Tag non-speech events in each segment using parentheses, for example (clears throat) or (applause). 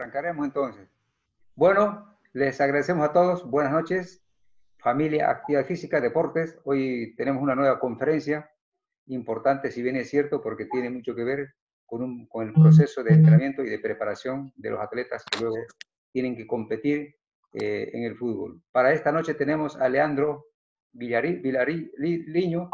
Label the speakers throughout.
Speaker 1: Arrancaremos entonces. Bueno, les agradecemos a todos. Buenas noches. Familia, actividad física, deportes. Hoy tenemos una nueva conferencia importante, si bien es cierto, porque tiene mucho que ver con, con el proceso de entrenamiento y de preparación de los atletas que luego tienen que competir eh, en el fútbol. Para esta noche tenemos a Leandro Villariño,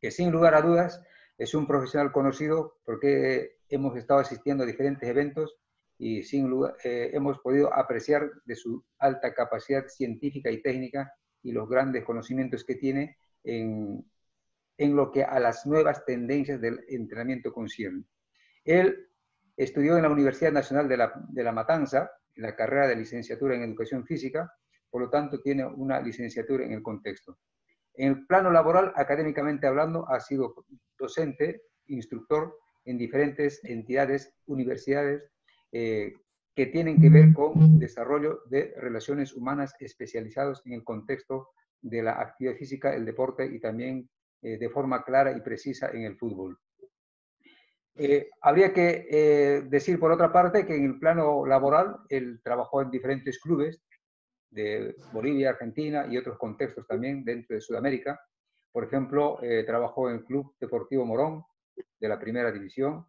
Speaker 1: que sin lugar a dudas es un profesional conocido porque hemos estado asistiendo a diferentes eventos y sin lugar, eh, hemos podido apreciar de su alta capacidad científica y técnica y los grandes conocimientos que tiene en, en lo que a las nuevas tendencias del entrenamiento concierne. Él estudió en la Universidad Nacional de la, de la Matanza, en la carrera de licenciatura en Educación Física, por lo tanto tiene una licenciatura en el contexto. En el plano laboral, académicamente hablando, ha sido docente, instructor en diferentes entidades, universidades, eh, que tienen que ver con desarrollo de relaciones humanas especializados en el contexto de la actividad física, el deporte y también eh, de forma clara y precisa en el fútbol. Eh, habría que decir, por otra parte, que en el plano laboral él trabajó en diferentes clubes de Bolivia, Argentina y otros contextos también dentro de Sudamérica. Por ejemplo, trabajó en el Club Deportivo Morón de la Primera División,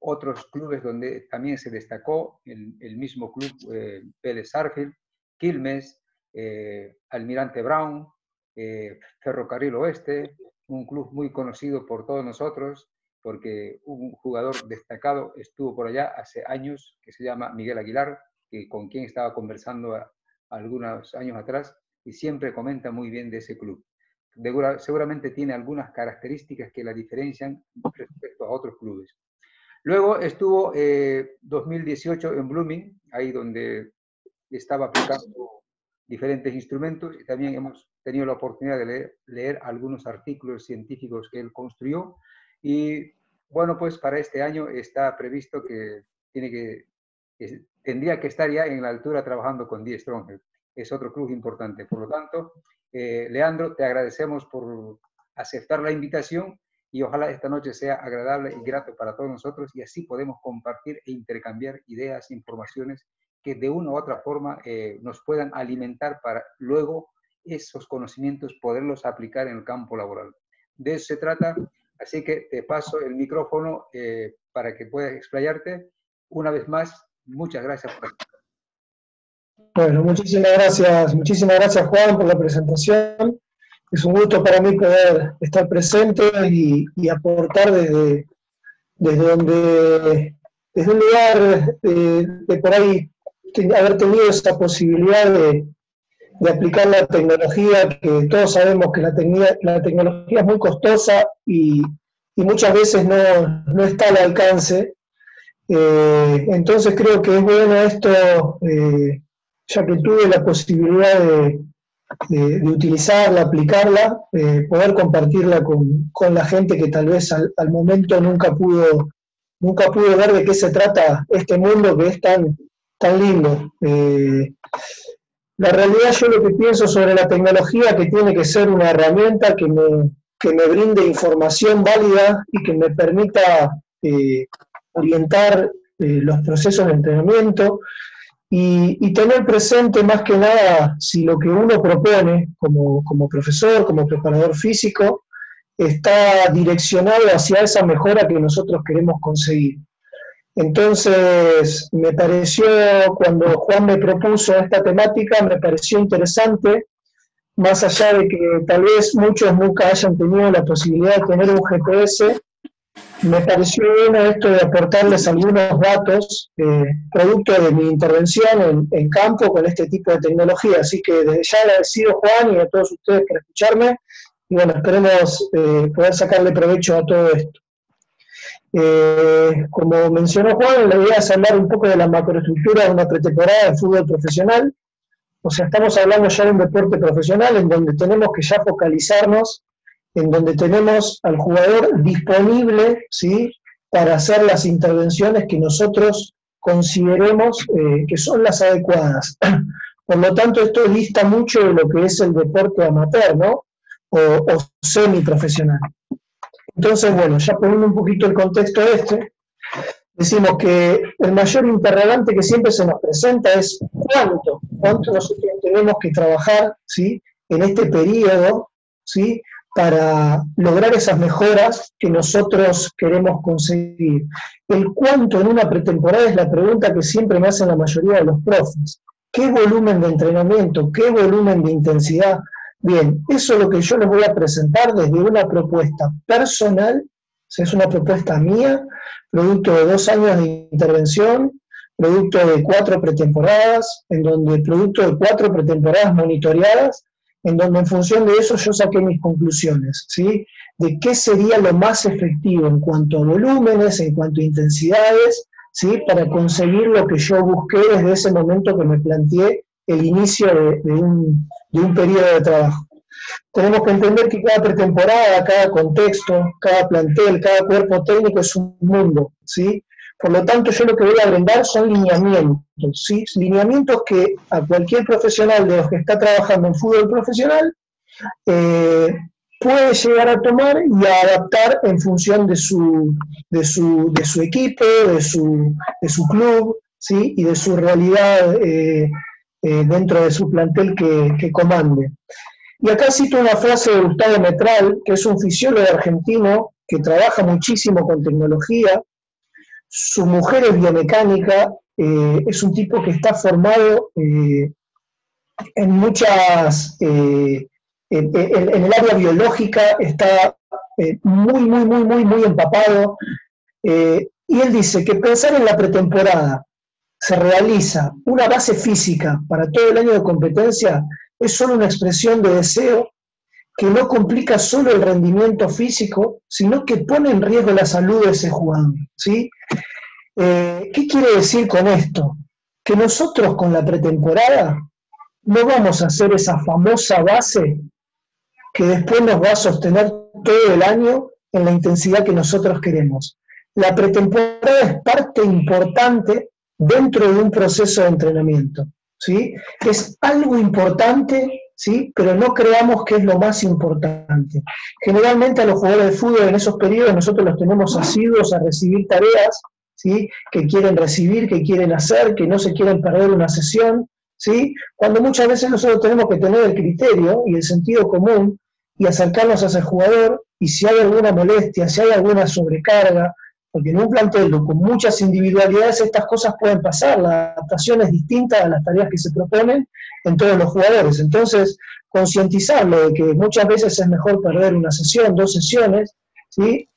Speaker 1: otros clubes donde también se destacó, el, mismo club eh, Vélez Sarfield, Quilmes, eh, Almirante Brown, eh, Ferrocarril Oeste, un club muy conocido por todos nosotros, porque un jugador destacado estuvo por allá hace años, que se llama Miguel Aguilar, con quien estaba conversando algunos años atrás, y siempre comenta muy bien de ese club. seguramente tiene algunas características que la diferencian respecto a otros clubes. Luego estuvo 2018 eh, en Blooming, ahí donde estaba aplicando diferentes instrumentos y también hemos tenido la oportunidad de leer, algunos artículos científicos que él construyó. Y bueno, pues para este año está previsto que, tiene que, tendría que estar ya en la altura trabajando con Die Stronger. Es otro club importante. Por lo tanto, eh, Leandro, te agradecemos por aceptar la invitación y ojalá esta noche sea agradable y grato para todos nosotros y así podemos compartir e intercambiar ideas, informaciones que de una u otra forma eh, nos puedan alimentar para luego esos conocimientos poderlos aplicar en el campo laboral. De eso se trata, así que te paso el micrófono eh, para que puedas explayarte. Una vez más, muchas gracias por
Speaker 2: Bueno, muchísimas gracias, muchísimas gracias Juan por la presentación es un gusto para mí poder estar presente y, aportar desde, desde donde, desde un lugar de, por ahí haber tenido esa posibilidad de, aplicar la tecnología, que todos sabemos que la, tecnología es muy costosa y, muchas veces no, está al alcance. Eh, entonces creo que es bueno esto, eh, ya que tuve la posibilidad de, de, utilizarla, aplicarla, eh, poder compartirla con, la gente que tal vez al, momento nunca pudo, nunca pudo ver de qué se trata este mundo que es tan, tan lindo. Eh, la realidad yo lo que pienso sobre la tecnología que tiene que ser una herramienta que me, que me brinde información válida y que me permita eh, orientar los procesos de entrenamiento, y, tener presente más que nada si lo que uno propone como, como, profesor, como preparador físico, está direccionado hacia esa mejora que nosotros queremos conseguir. Entonces, me pareció, cuando Juan me propuso esta temática, me pareció interesante, más allá de que tal vez muchos nunca hayan tenido la posibilidad de tener un GPS, me pareció bueno esto de aportarles algunos datos, eh, producto de mi intervención en, campo con este tipo de tecnología. Así que desde ya agradecido Juan y a todos ustedes por escucharme y bueno, esperemos eh, poder sacarle provecho a todo esto. Eh, como mencionó Juan, la idea es hablar un poco de la macroestructura de una pretemporada de fútbol profesional. O sea, estamos hablando ya de un deporte profesional en donde tenemos que ya focalizarnos en donde tenemos al jugador disponible ¿sí? para hacer las intervenciones que nosotros consideremos eh, que son las adecuadas. (clears throat) Por lo tanto, esto dista mucho de lo que es el deporte amateur, ¿no? O, o semiprofesional. Entonces, bueno, ya poniendo un poquito el contexto este, decimos que el mayor interrogante que siempre se nos presenta es cuánto, cuánto nosotros tenemos que trabajar ¿sí? en este periodo ¿sí? Para lograr esas mejoras que nosotros queremos conseguir. El cuánto en una pretemporada es la pregunta que siempre me hacen la mayoría de los profes. ¿Qué volumen de entrenamiento? ¿Qué volumen de intensidad? Bien, eso es lo que yo les voy a presentar desde una propuesta personal, es una propuesta mía, producto de dos años de intervención, producto de cuatro pretemporadas, en donde producto de cuatro pretemporadas monitoreadas, en donde en función de eso yo saqué mis conclusiones, ¿sí? De qué sería lo más efectivo en cuanto a volúmenes, en cuanto a intensidades, ¿sí? Para conseguir lo que yo busqué desde ese momento que me planteé el inicio de, un, de un periodo de trabajo. Tenemos que entender que cada pretemporada, cada contexto, cada plantel, cada cuerpo técnico es un mundo, ¿sí? Por lo tanto, yo lo que voy a brindar son lineamientos, ¿sí? lineamientos que a cualquier profesional de los que está trabajando en fútbol profesional eh, puede llegar a tomar y a adaptar en función de su, de su, de su equipo, de su, de su club ¿sí? y de su realidad eh, eh, dentro de su plantel que, que comande. Y acá cito una frase de Gustavo Metral, que es un fisiólogo argentino que trabaja muchísimo con tecnología, su mujer es biomecánica, eh, es un tipo que está formado eh, en muchas, eh, en, el área biológica, está muy, muy, muy, muy, muy empapado. y él dice que pensar en la pretemporada se realiza una base física para todo el año de competencia es solo una expresión de deseo que no complica solo el rendimiento físico, sino que pone en riesgo la salud de ese jugador. ¿sí? Eh, ¿Qué quiere decir con esto? Que nosotros con la pretemporada no vamos a hacer esa famosa base que después nos va a sostener todo el año en la intensidad que nosotros queremos. La pretemporada es parte importante dentro de un proceso de entrenamiento. ¿sí? Es algo importante ¿sí? pero no creamos que es lo más importante. Generalmente a los jugadores de fútbol en esos periodos nosotros los tenemos asiduos a recibir tareas ¿sí? que quieren recibir, que quieren hacer, que no se quieren perder una sesión, ¿sí? cuando muchas veces nosotros tenemos que tener el criterio y el sentido común y acercarnos a ese jugador y si hay alguna molestia, si hay alguna sobrecarga, porque en un plantel con muchas individualidades estas cosas pueden pasar, la adaptación es distinta a las tareas que se proponen en todos los jugadores. Entonces, concientizarlo de que muchas veces es mejor perder una sesión, dos sesiones, ¿sí?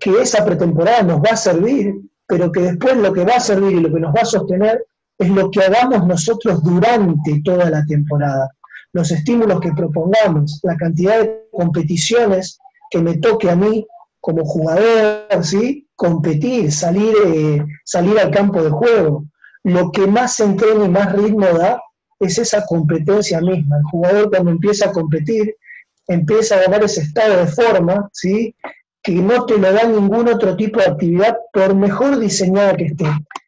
Speaker 2: que esa pretemporada nos va a servir, pero que después lo que va a servir y lo que nos va a sostener es lo que hagamos nosotros durante toda la temporada. Los estímulos que propongamos, la cantidad de competiciones que me toque a mí como jugador, ¿sí? Competir, salir, eh, salir al campo de juego. Lo que más entreno y más ritmo da es esa competencia misma. El jugador cuando empieza a competir, empieza a ganar ese estado de forma, ¿sí? que no te lo da ningún otro tipo de actividad, por mejor diseñada que esté.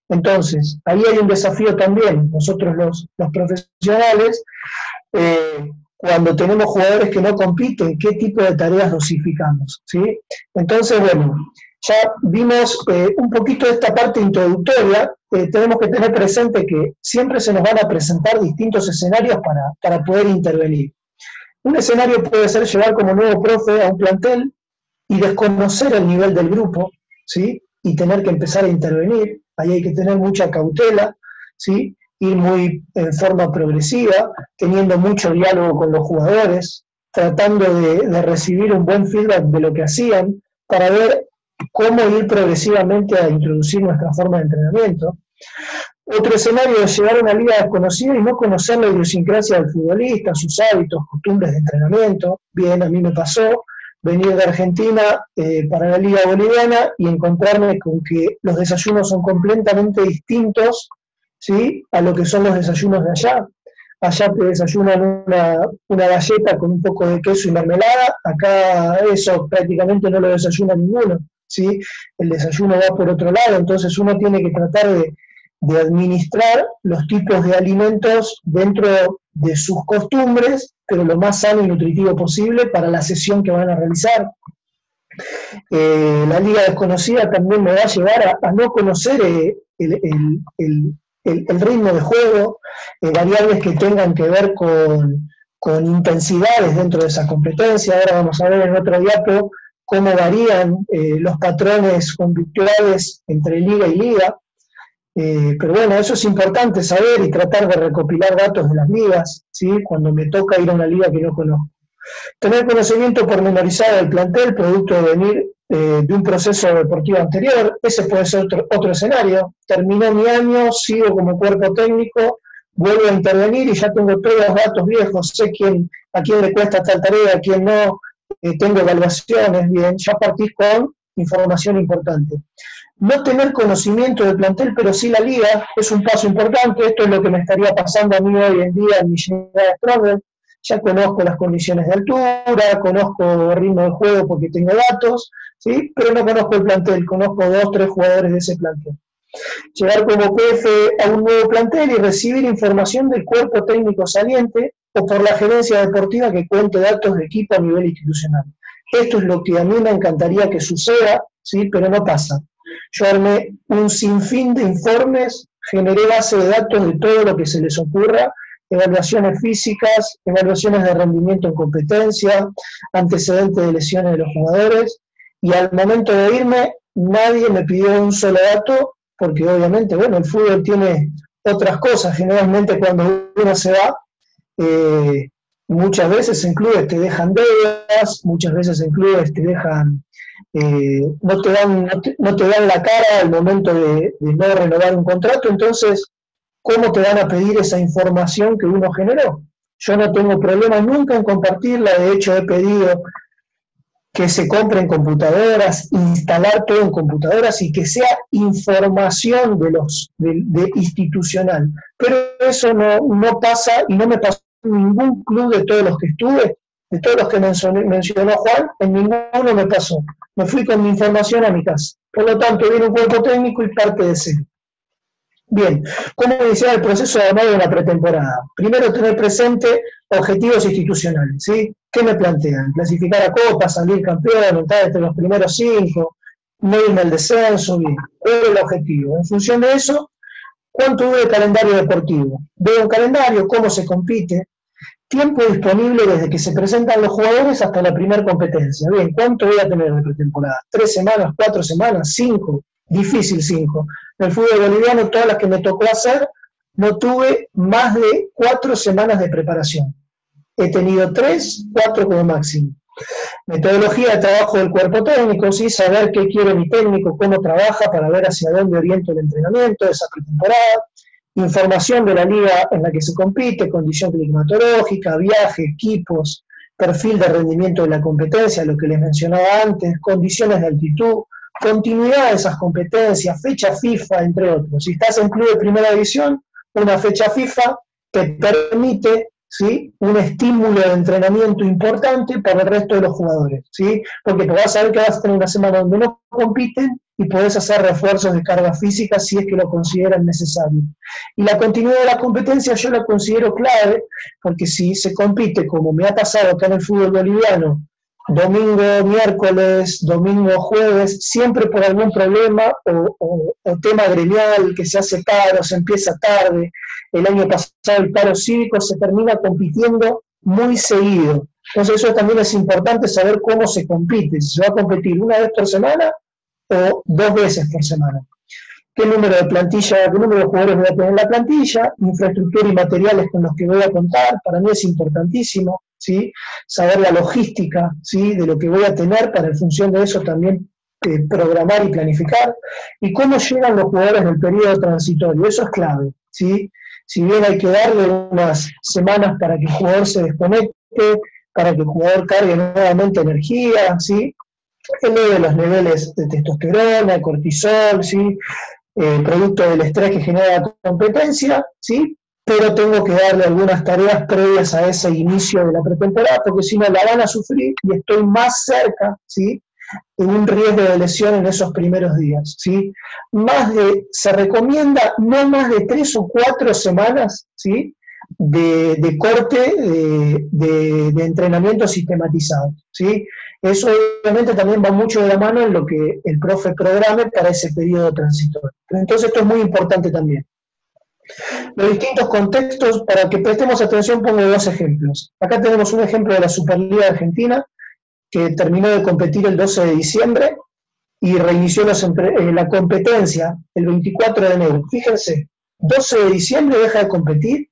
Speaker 2: Entonces, ahí hay un desafío también. Nosotros los, los profesionales, eh, cuando tenemos jugadores que no compiten, ¿qué tipo de tareas dosificamos? ¿sí? Entonces, bueno, ya vimos eh, un poquito de esta parte introductoria, eh, tenemos que tener presente que siempre se nos van a presentar distintos escenarios para, para poder intervenir. Un escenario puede ser llevar como nuevo profe a un plantel y desconocer el nivel del grupo, ¿sí? Y tener que empezar a intervenir. Ahí hay que tener mucha cautela, ¿sí? Ir muy en forma progresiva, teniendo mucho diálogo con los jugadores, tratando de, de recibir un buen feedback de lo que hacían, para ver cómo ir progresivamente a introducir nuestra forma de entrenamiento. Otro escenario es llegar a una liga desconocida y no conocer la idiosincrasia del futbolista, sus hábitos, costumbres de entrenamiento. Bien, a mí me pasó venir de Argentina eh, para la liga boliviana y encontrarme con que los desayunos son completamente distintos ¿sí? a lo que son los desayunos de allá. Allá te desayunan una, una galleta con un poco de queso y mermelada, acá eso prácticamente no lo desayuna ninguno. ¿Sí? el desayuno va por otro lado, entonces uno tiene que tratar de, administrar los tipos de alimentos dentro de sus costumbres, pero lo más sano y nutritivo posible para la sesión que van a realizar. Eh, la liga desconocida también me va a llevar a, no conocer eh, el, ritmo de juego, eh, variables que tengan que ver con, intensidades dentro de esa competencia. Ahora vamos a ver en otro diapo cómo varían los patrones conductuales entre liga y liga. pero bueno, eso es importante saber y tratar de recopilar datos de las ligas, ¿sí? cuando me toca ir a una liga que no conozco. Tener conocimiento pormenorizado del plantel, producto de venir eh, de un proceso deportivo anterior, ese puede ser otro, escenario. Terminé mi año, sigo como cuerpo técnico, vuelvo a intervenir y ya tengo todos los datos viejos, sé quién, a quién le cuesta tal tarea, a quién no, tengo evaluaciones, bien, ya partís con información importante. No tener conocimiento del plantel, pero sí la liga, es un paso importante, esto es lo que me estaría pasando a mí hoy en día en mi llegada a Stronger, ya conozco las condiciones de altura, conozco el ritmo de juego porque tengo datos, ¿sí? pero no conozco el plantel, conozco dos, tres jugadores de ese plantel. Llegar como PF a un nuevo plantel y recibir información del cuerpo técnico saliente o por la gerencia deportiva que cuente datos de equipo a nivel institucional. Esto es lo que a mí me encantaría que suceda, ¿sí? pero no pasa. Yo armé un sinfín de informes, generé base de datos de todo lo que se les ocurra evaluaciones físicas, evaluaciones de rendimiento en competencia, antecedentes de lesiones de los jugadores, y al momento de irme nadie me pidió un solo dato, porque obviamente, bueno, el fútbol tiene otras cosas, generalmente cuando uno se va, eh, muchas veces en clubes te dejan deudas, muchas veces en clubes te dejan, eh, no, te dan, no, te, dan la cara al momento de, de no renovar un contrato, entonces ¿cómo te van a pedir esa información que uno generó? Yo no tengo problema nunca en compartirla, de hecho he pedido que se compren computadoras, instalar todo en computadoras y que sea información de los de, institucional. Pero eso no, no, pasa y no me pasó ningún club de todos los que estuve, de todos los que mencionó, Juan, en ninguno me pasó. Me fui con mi información a mi casa. Por lo tanto, viene un cuerpo técnico y parte de cero. Bien, ¿cómo iniciar el proceso de armado de la pretemporada? Primero tener presente objetivos institucionales, ¿sí? ¿Qué me plantean? Clasificar a Copa, salir campeón, entrar entre los primeros cinco, no irme al descenso, bien. ¿Cuál es el objetivo? En función de eso, ¿cuánto dura el calendario deportivo? Veo un calendario, cómo se compite, tiempo disponible desde que se presentan los jugadores hasta la primera competencia. Bien, ¿cuánto voy a tener de pretemporada? ¿Tres semanas, cuatro semanas, cinco? Difícil cinco. En el fútbol boliviano, todas las que me tocó hacer, no tuve más de cuatro semanas de preparación. He tenido tres, cuatro como máximo. Metodología de trabajo del cuerpo técnico, sí, saber qué quiere mi técnico, cómo trabaja para ver hacia dónde oriento el entrenamiento de esa pretemporada. Información de la liga en la que se compite, condición climatológica, viaje, equipos, perfil de rendimiento de la competencia, lo que les mencionaba antes, condiciones de altitud, continuidad de esas competencias, fecha FIFA, entre otros. Si estás en club de primera división, una fecha FIFA te permite ¿sí? un estímulo de entrenamiento importante para el resto de los jugadores, ¿sí? porque vas a saber que vas a tener una semana donde no compiten y podés hacer refuerzos de carga física si es que lo consideran necesario. Y la continuidad de la competencia yo la considero clave, porque si se compite, como me ha pasado acá en el fútbol boliviano, domingo, miércoles, domingo, jueves, siempre por algún problema o, tema gremial que se hace paro, se empieza tarde. El año pasado el paro cívico se termina compitiendo muy seguido. Entonces eso también es importante saber cómo se compite, si se va a competir una vez por semana o dos veces por semana. ¿Qué número de plantilla, qué número de jugadores voy a tener en la plantilla? Infraestructura y materiales con los que voy a contar, para mí es importantísimo saber la logística ¿sí? de lo que voy a tener para en función de eso también eh, programar y planificar, y cómo llegan los jugadores del periodo transitorio, eso es clave. ¿sí? Si bien hay que darle unas semanas para que el jugador se desconecte, para que el jugador cargue nuevamente energía, ¿sí? el de los niveles de testosterona, cortisol, ¿sí? Eh, producto del estrés que genera la competencia, ¿sí? Pero tengo que darle algunas tareas previas a ese inicio de la pretemporada, porque si no la van a sufrir y estoy más cerca, ¿sí? de un riesgo de lesión en esos primeros días. ¿sí? Más de, se recomienda no más de tres o cuatro semanas ¿sí? de, corte de, entrenamiento sistematizado. ¿sí? Eso obviamente también va mucho de la mano en lo que el profe programe para ese periodo transitorio. Entonces esto es muy importante también. Los distintos contextos, para que prestemos atención, pongo dos ejemplos. Acá tenemos un ejemplo de la Superliga Argentina, que terminó de competir el 12 de diciembre y reinició eh, la competencia el 24 de enero. Fíjense, 12 de diciembre deja de competir,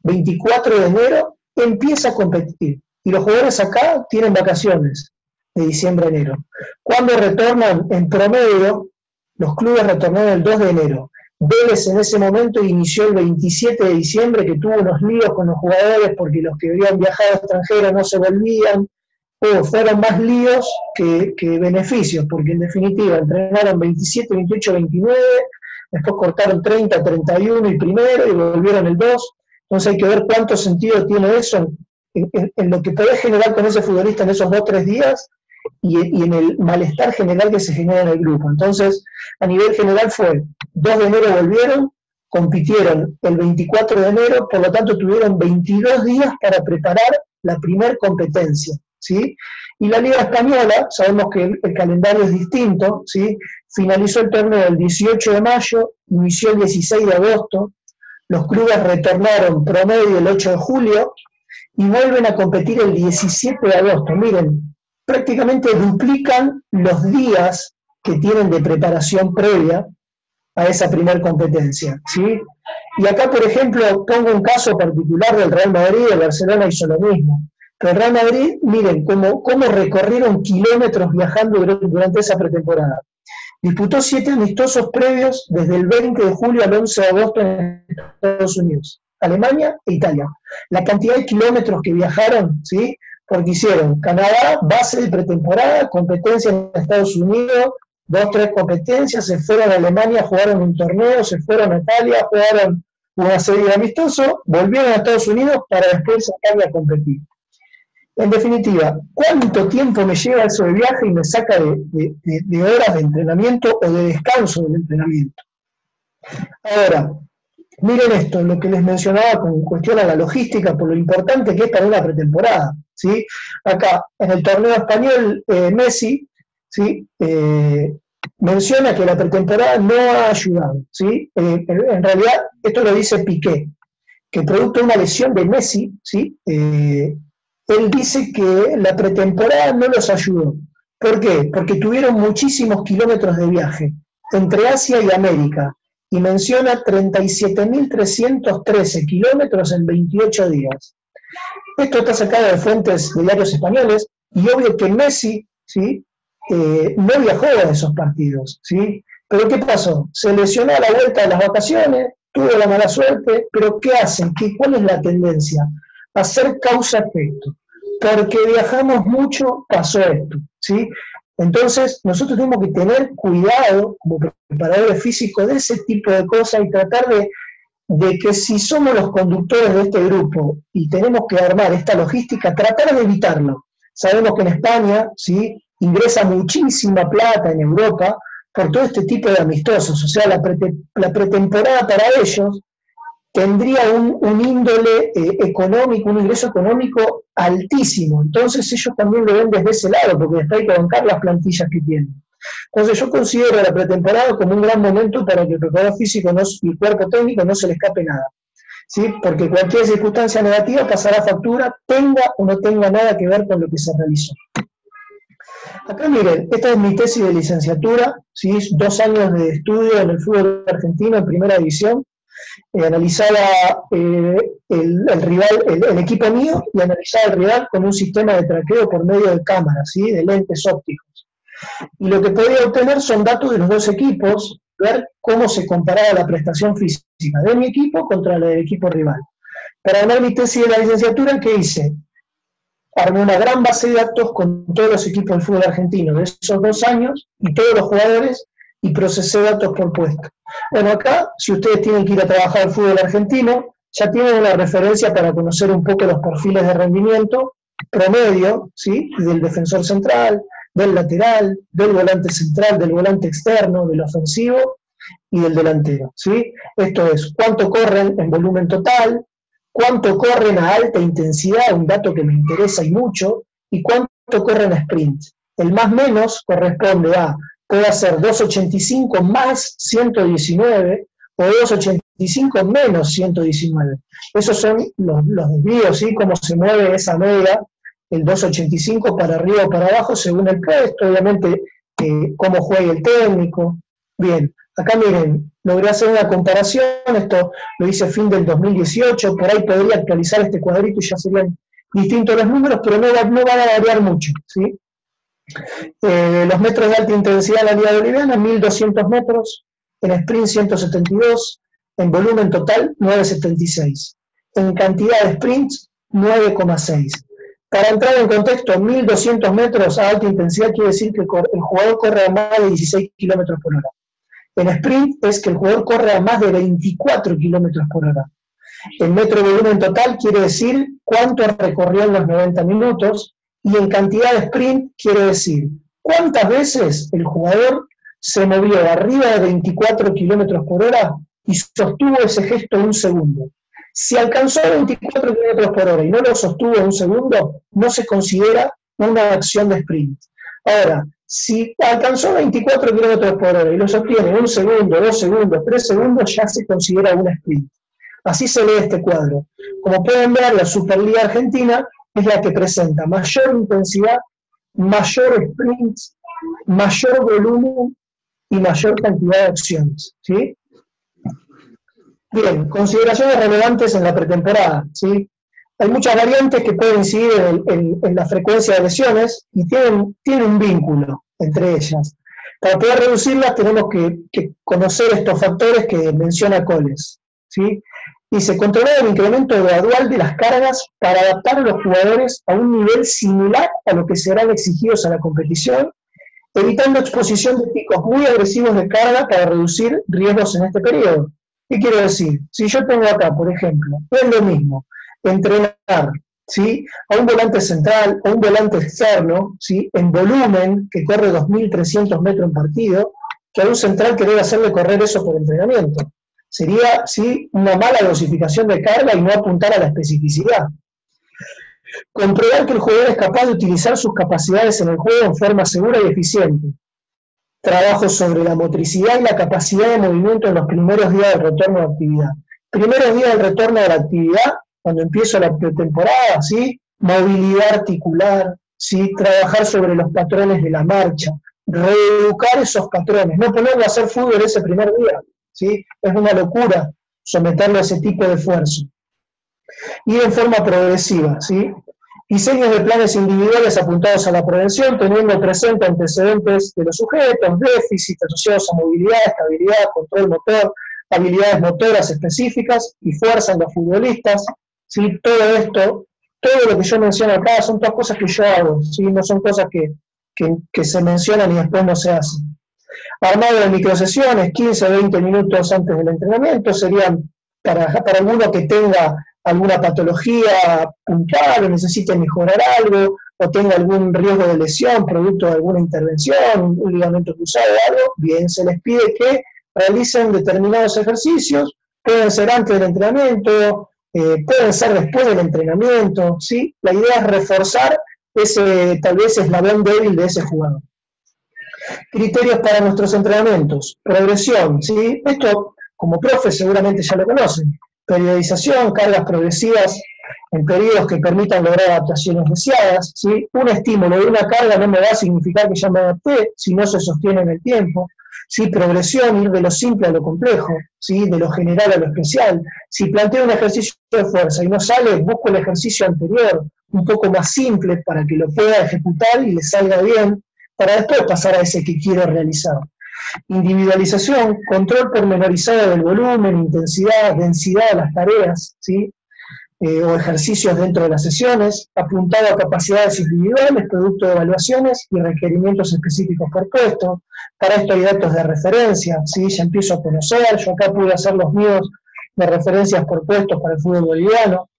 Speaker 2: 24 de enero empieza a competir. Y los jugadores acá tienen vacaciones de diciembre a enero. Cuando retornan en promedio, los clubes retornaron el 2 de enero. Vélez en ese momento inició el 27 de diciembre, que tuvo unos líos con los jugadores porque los que habían viajado extranjero no se volvían, o fueron más líos que, beneficios, porque en definitiva entrenaron 27, 28, 29, después cortaron 30, 31 y primero y volvieron el 2. Entonces hay que ver cuánto sentido tiene eso en, lo que puede generar con ese futbolista en esos dos o tres días y, en el malestar general que se genera en el grupo. Entonces, a nivel general fue, 2 de enero volvieron, compitieron el 24 de enero, por lo tanto tuvieron 22 días para preparar la primer competencia. ¿sí? Y la Liga Española, sabemos que el, calendario es distinto, ¿sí? finalizó el torneo el 18 de mayo, inició el 16 de agosto, los clubes retornaron promedio el 8 de julio y vuelven a competir el 17 de agosto. Miren, prácticamente duplican los días que tienen de preparación previa a esa primera competencia. ¿sí? Y acá, por ejemplo, pongo un caso particular del Real Madrid, el Barcelona hizo lo mismo. Pero el Real Madrid, miren cómo, cómo recorrieron kilómetros viajando durante esa pretemporada. Disputó siete amistosos previos desde el 20 de julio al 11 de agosto en Estados Unidos, Alemania e Italia. La cantidad de kilómetros que viajaron, ¿sí? Porque hicieron Canadá, base de pretemporada, competencia en Estados Unidos, dos, tres competencias, se fueron a Alemania, jugaron un torneo, se fueron a Italia, jugaron una serie de amistosos, volvieron a Estados Unidos para después sacarle a competir. En definitiva, ¿cuánto tiempo me lleva eso de viaje y me saca de, horas de entrenamiento o de descanso del entrenamiento? Ahora, miren esto, lo que les mencionaba con cuestión a la logística, por lo importante que es para una pretemporada. ¿Sí? Acá, en el torneo español, eh, Messi ¿sí? Eh, menciona que la pretemporada no ha ayudado. ¿sí? Eh, en realidad, esto lo dice Piqué, que producto de una lesión de Messi, ¿sí? él dice que la pretemporada no los ayudó. ¿Por qué? Porque tuvieron muchísimos kilómetros de viaje entre Asia y América y menciona 37.313 kilómetros en 28 días. Esto está sacado de fuentes de diarios españoles y obvio que Messi ¿sí? Eh, no viajó a esos partidos. ¿sí? Pero ¿qué pasó? Se lesionó a la vuelta de las vacaciones, tuvo la mala suerte, pero ¿qué hacen? ¿Qué, ¿Cuál es la tendencia? Hacer causa-efecto. Porque viajamos mucho, pasó esto. ¿sí? Entonces, nosotros tenemos que tener cuidado como preparadores físicos de ese tipo de cosas y tratar de, de que si somos los conductores de este grupo y tenemos que armar esta logística, tratar de evitarlo. Sabemos que en España ¿sí? ingresa muchísima plata en Europa por todo este tipo de amistosos, o sea, la, pretemporada para ellos tendría un, índole eh, económico, un ingreso económico altísimo. Entonces ellos también lo ven desde ese lado, porque después hay que bancar las plantillas que tienen. Entonces yo considero la pretemporada como un gran momento para que el preparador físico y el cuerpo técnico no se le escape nada. ¿sí? Porque cualquier circunstancia negativa pasará factura, tenga o no tenga nada que ver con lo que se realizó. Acá miren, esta es mi tesis de licenciatura, ¿sí? dos años de estudio en el fútbol argentino en primera división, eh, analizaba eh, el, rival, el, equipo mío y analizaba el rival con un sistema de traqueo por medio de cámaras, ¿sí? de lentes ópticos. Y lo que podía obtener son datos de los dos equipos, ver cómo se comparaba la prestación física de mi equipo contra la del equipo rival. Para ganar mi tesis de la licenciatura, ¿qué hice? Armé una gran base de datos con todos los equipos del fútbol argentino de esos dos años y todos los jugadores y procesé datos por puesto. Bueno, acá, si ustedes tienen que ir a trabajar al fútbol argentino, ya tienen una referencia para conocer un poco los perfiles de rendimiento promedio, ¿sí? Del defensor central, del lateral, del volante central, del volante externo, del ofensivo y del delantero, ¿sí? Esto es, cuánto corren en volumen total, cuánto corren a alta intensidad, un dato que me interesa y mucho, y cuánto cuánto corre en sprint. El más menos corresponde a, puede ser 285 más 119 o 285 menos 119. Esos son los, desvíos, ¿sí? Cómo se mueve esa media, el 285 para arriba o para abajo según el puesto, obviamente eh, cómo juega el técnico. Bien, acá miren, logré hacer una comparación, esto lo hice a fin del 2018, por ahí podría actualizar este cuadrito y ya serían distintos los números, pero no, no van a variar mucho. ¿sí? Eh, los metros de alta intensidad en la Liga Boliviana, 1200 metros, en sprint 172, en volumen total 976, en cantidad de sprints 9,6. Para entrar en contexto, 1200 metros a alta intensidad quiere decir que el jugador corre a más de 16 kilómetros por hora. En sprint es que el jugador corre a más de 24 kilómetros por hora. El metro de volumen total quiere decir cuánto recorrió en los 90 minutos y en cantidad de sprint quiere decir cuántas veces el jugador se movió arriba de 24 kilómetros por hora y sostuvo ese gesto un segundo. Si alcanzó 24 kilómetros por hora y no lo sostuvo un segundo, no se considera una acción de sprint. Ahora, si alcanzó 24 kilómetros por hora y lo sostiene un segundo, dos segundos, tres segundos, ya se considera una sprint. Así se lee este cuadro. Como pueden ver, la Superliga Argentina es la que presenta mayor intensidad, mayor sprint, mayor volumen y mayor cantidad de acciones. ¿sí? Bien, consideraciones relevantes en la pretemporada. ¿sí? Hay muchas variantes que pueden incidir en, la frecuencia de lesiones y tienen, un vínculo entre ellas. Para poder reducirlas tenemos que, conocer estos factores que menciona Coles. ¿sí? y se controlar el incremento gradual de las cargas para adaptar a los jugadores a un nivel similar a lo que serán exigidos a la competición, evitando exposición de picos muy agresivos de carga para reducir riesgos en este periodo. ¿Qué quiero decir? Si yo tengo acá, por ejemplo, es lo mismo, entrenar ¿sí? a un volante central o un volante externo, ¿sí? en volumen, que corre 2.300 metros en partido, que a un central que debe hacerle correr eso por entrenamiento sería ¿sí? una mala dosificación de carga y no apuntar a la especificidad. Comprobar que el jugador es capaz de utilizar sus capacidades en el juego en forma segura y eficiente. Trabajo sobre la motricidad y la capacidad de movimiento en los primeros días del retorno a la actividad. Primeros días del retorno a la actividad, cuando empiezo la pretemporada, ¿sí? movilidad articular, ¿sí? trabajar sobre los patrones de la marcha, reeducar esos patrones, no ponerlo a hacer fútbol ese primer día, es una locura someterlo a ese tipo de esfuerzo. Y en forma progresiva, ¿sí? Diseños de planes individuales apuntados a la prevención, teniendo presente antecedentes de los sujetos, déficits asociados a movilidad, estabilidad, control motor, habilidades motoras específicas y fuerza en los futbolistas. ¿sí? Todo esto, todo lo que yo menciono acá son todas cosas que yo hago, ¿sí? no son cosas que, que se mencionan y después no se hacen. Armado de microsesiones, 15 o 20 minutos antes del entrenamiento, serían para, para alguno que tenga alguna patología puntual o necesite mejorar algo, o tenga algún riesgo de lesión producto de alguna intervención, un ligamento cruzado o algo, bien, se les pide que realicen determinados ejercicios, pueden ser antes del entrenamiento, eh, pueden ser después del entrenamiento, ¿sí? La idea es reforzar ese, tal vez, eslabón débil de ese jugador. Criterios para nuestros entrenamientos. Progresión, ¿sí? Esto, como profe, seguramente ya lo conocen. Periodización, cargas progresivas en periodos que permitan lograr adaptaciones deseadas, ¿sí? Un estímulo de una carga no me va a significar que ya me adapté si no se sostiene en el tiempo. ¿sí? Progresión, ir de lo simple a lo complejo, ¿sí? de lo general a lo especial. Si planteo un ejercicio de fuerza y no sale, busco el ejercicio anterior, un poco más simple para que lo pueda ejecutar y le salga bien para después pasar a ese que quiero realizar. Individualización, control pormenorizado del volumen, intensidad, densidad de las tareas, ¿sí? Eh, o ejercicios dentro de las sesiones, apuntado a capacidades individuales, producto de evaluaciones y requerimientos específicos por puesto. Para esto hay datos de referencia, ¿sí? ya empiezo a conocer, yo acá pude hacer los míos de referencias por puestos para el fútbol boliviano.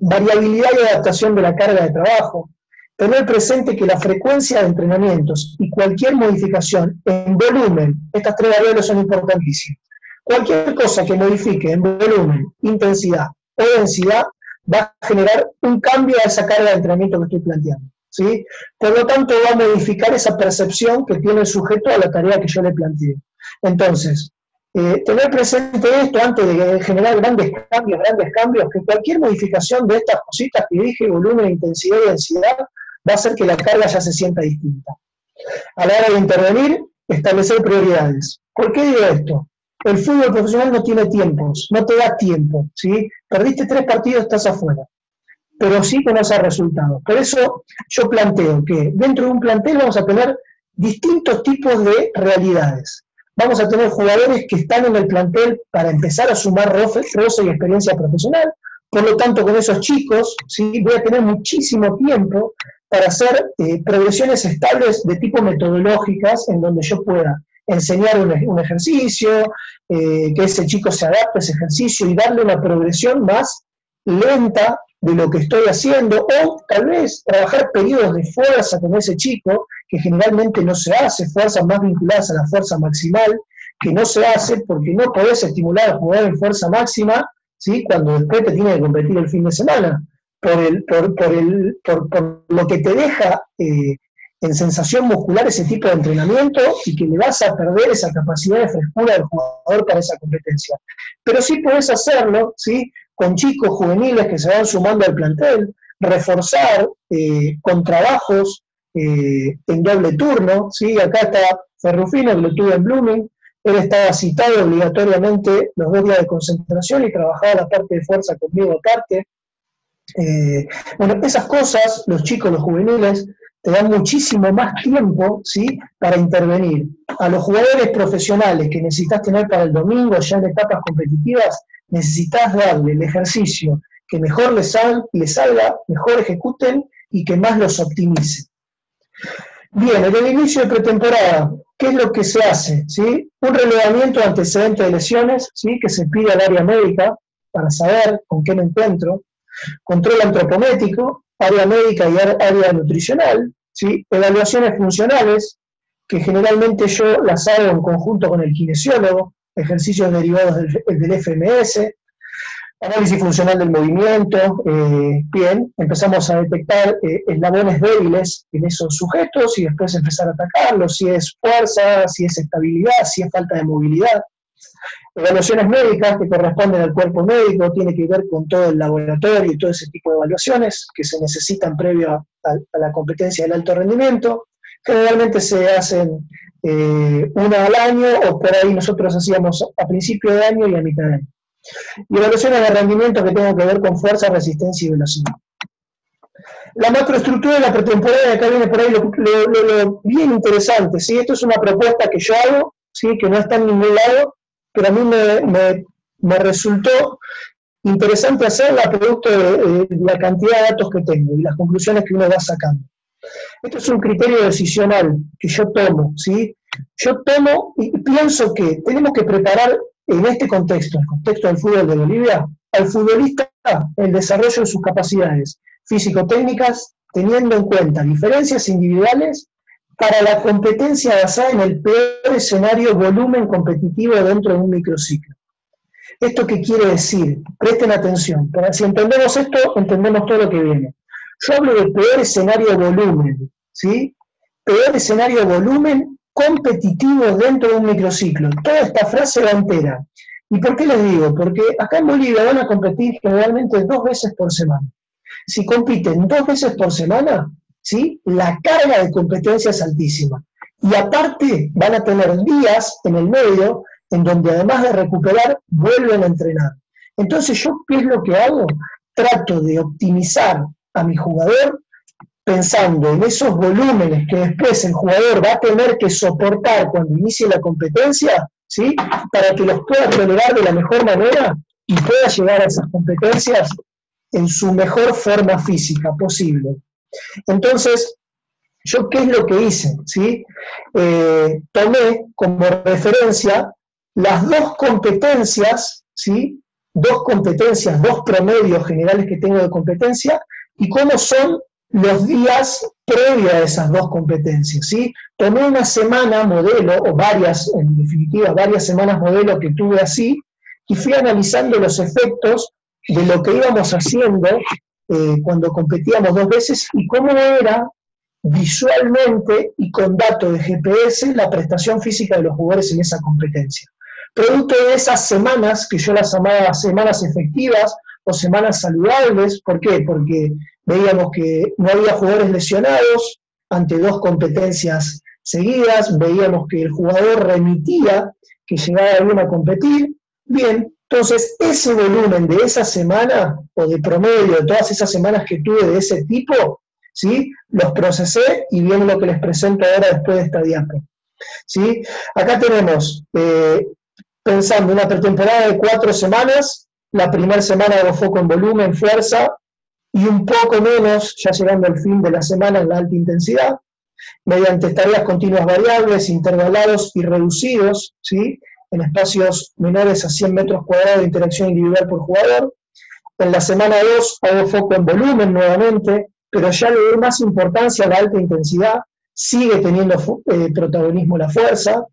Speaker 2: Variabilidad y adaptación de la carga de trabajo, tener presente que la frecuencia de entrenamientos y cualquier modificación en volumen, estas tres variables son importantísimas. Cualquier cosa que modifique en volumen, intensidad o densidad va a generar un cambio a esa carga de entrenamiento que estoy planteando. ¿sí? Por lo tanto, va a modificar esa percepción que tiene el sujeto a la tarea que yo le planteo. Entonces, eh, tener presente esto antes de generar grandes cambios, grandes cambios, que cualquier modificación de estas cositas que dije, volumen, intensidad y densidad, va a hacer que la carga ya se sienta distinta. A la hora de intervenir, establecer prioridades. ¿Por qué digo esto? El fútbol profesional no tiene tiempos, no te da tiempo, ¿sí? Perdiste tres partidos, estás afuera. Pero sí conoces resultados. Por eso yo planteo que dentro de un plantel vamos a tener distintos tipos de realidades. Vamos a tener jugadores que están en el plantel para empezar a sumar roce, y experiencia profesional. Por lo tanto, con esos chicos ¿sí? voy a tener muchísimo tiempo para hacer eh, progresiones estables de tipo metodológicas en donde yo pueda enseñar un, ejercicio, eh, que ese chico se adapte a ese ejercicio y darle una progresión más lenta de lo que estoy haciendo, o tal vez trabajar periodos de fuerza con ese chico, que generalmente no se hace, fuerzas más vinculadas a la fuerza maximal, que no se hace porque no podés estimular a jugar en fuerza máxima, ¿sí? cuando después te tiene que competir el fin de semana, por, el, por, por, el, por, lo que te deja eh, en sensación muscular ese tipo de entrenamiento y que le vas a perder esa capacidad de frescura del jugador para esa competencia. Pero sí puedes hacerlo, ¿sí? con chicos juveniles que se van sumando al plantel, reforzar eh, con trabajos eh, en doble turno, ¿sí? acá está Ferrufino, que lo tuve en Blooming, él estaba citado obligatoriamente los dos días de concentración y trabajaba la parte de fuerza conmigo aparte. Eh, bueno, esas cosas, los chicos, los juveniles, te dan muchísimo más tiempo ¿sí? para intervenir. A los jugadores profesionales que necesitas tener para el domingo, ya en etapas competitivas, necesitas darle el ejercicio que mejor les, salga, mejor ejecuten y que más los optimice. Bien, en el inicio de pretemporada, ¿qué es lo que se hace? ¿Sí? Un relevamiento de antecedentes de lesiones, ¿sí? que se pide al área médica para saber con qué me encuentro, control antropométrico, área médica y área nutricional, ¿sí? evaluaciones funcionales, que generalmente yo las hago en conjunto con el kinesiólogo, ejercicios derivados del, FMS, análisis funcional del movimiento, eh, bien, empezamos a detectar eh, eslabones débiles en esos sujetos y después empezar a atacarlos, si es fuerza, si es estabilidad, si es falta de movilidad. Evaluaciones médicas que corresponden al cuerpo médico, tiene que ver con todo el laboratorio y todo ese tipo de evaluaciones que se necesitan previo a, la competencia del alto rendimiento. Generalmente se hacen eh, una al año, o por ahí nosotros hacíamos a principio de año y a mitad de año. Y evaluaciones de rendimiento que tengan que ver con fuerza, resistencia y velocidad. La macroestructura de la pretemporada, acá viene por ahí lo, bien interesante, ¿sí? Esto es una propuesta que yo hago, ¿sí? Que no está en ningún lado, pero a mí me, me, resultó interesante hacerla producto de, de la cantidad de datos que tengo y las conclusiones que uno va sacando. Esto es un criterio decisional que yo tomo, ¿sí? Yo tomo y pienso que tenemos que preparar en este contexto, el contexto del fútbol de Bolivia, al futbolista el desarrollo de sus capacidades físico-técnicas, teniendo en cuenta diferencias individuales para la competencia basada en el peor escenario volumen competitivo dentro de un microciclo. ¿Esto qué quiere decir? Presten atención. Si entendemos esto, entendemos todo lo que viene. Yo hablo de peor escenario volumen, ¿sí? Peor escenario volumen competitivo dentro de un microciclo. Toda esta frase va entera. ¿Y por qué les digo? Porque acá en Bolivia van a competir generalmente dos veces por semana. Si compiten dos veces por semana, ¿sí? la carga de competencia es altísima. Y aparte van a tener días en el medio en donde además de recuperar, vuelven a entrenar. Entonces yo, ¿qué es lo que hago? Trato de optimizar a mi jugador pensando en esos volúmenes que después el jugador va a tener que soportar cuando inicie la competencia, ¿sí? Para que los pueda tolerar de la mejor manera y pueda llegar a esas competencias en su mejor forma física posible. Entonces, ¿yo qué es lo que hice? ¿sí? Eh, tomé como referencia las dos competencias, ¿sí? dos competencias, dos promedios generales que tengo de competencia, y cómo son los días previos a esas dos competencias. ¿sí? Tomé una semana modelo, o varias, en definitiva, varias semanas modelo que tuve así, y fui analizando los efectos de lo que íbamos haciendo eh, cuando competíamos dos veces y cómo era visualmente y con datos de GPS la prestación física de los jugadores en esa competencia. Producto de esas semanas, que yo las llamaba semanas efectivas o semanas saludables, ¿por qué? Porque veíamos que no había jugadores lesionados ante dos competencias seguidas, veíamos que el jugador remitía que llegaba bien a competir. Bien, entonces ese volumen de esa semana o de promedio de todas esas semanas que tuve de ese tipo, ¿sí? los procesé y bien lo que les presento ahora después de esta diapo. ¿sí? Acá tenemos, eh, pensando una pretemporada de cuatro semanas, la primera semana hago foco en volumen, fuerza, y un poco menos, ya llegando al fin de la semana, en la alta intensidad mediante tareas continuas variables, intervalados y reducidos, ¿sí? en espacios menores a 100 metros cuadrados de interacción individual por jugador. En la semana 2 hago foco en volumen nuevamente, pero ya le doy más importancia a la alta intensidad, sigue teniendo eh, protagonismo la fuerza,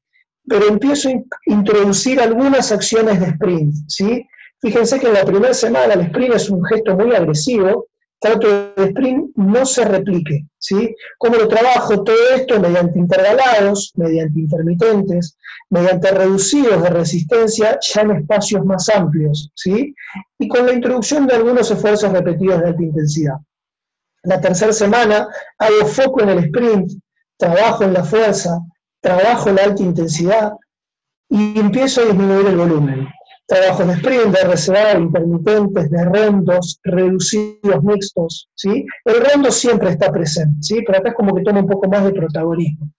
Speaker 2: pero empiezo a introducir algunas acciones de sprint. ¿sí? Fíjense que en la primera semana el sprint es un gesto muy agresivo, trato de sprint no se replique. ¿sí? ¿Cómo lo trabajo? Todo esto mediante intervalados, mediante intermitentes, mediante reducidos de resistencia ya en espacios más amplios, ¿sí? y con la introducción de algunos esfuerzos repetidos de alta intensidad. La tercera semana hago foco en el sprint, trabajo en la fuerza, trabajo en la alta intensidad y empiezo a disminuir el volumen trabajos de sprint, de reserva, intermitentes, de rondos, reducidos mixtos, ¿sí? El rondo siempre está presente, ¿sí? Pero acá es como que toma un poco más de protagonismo.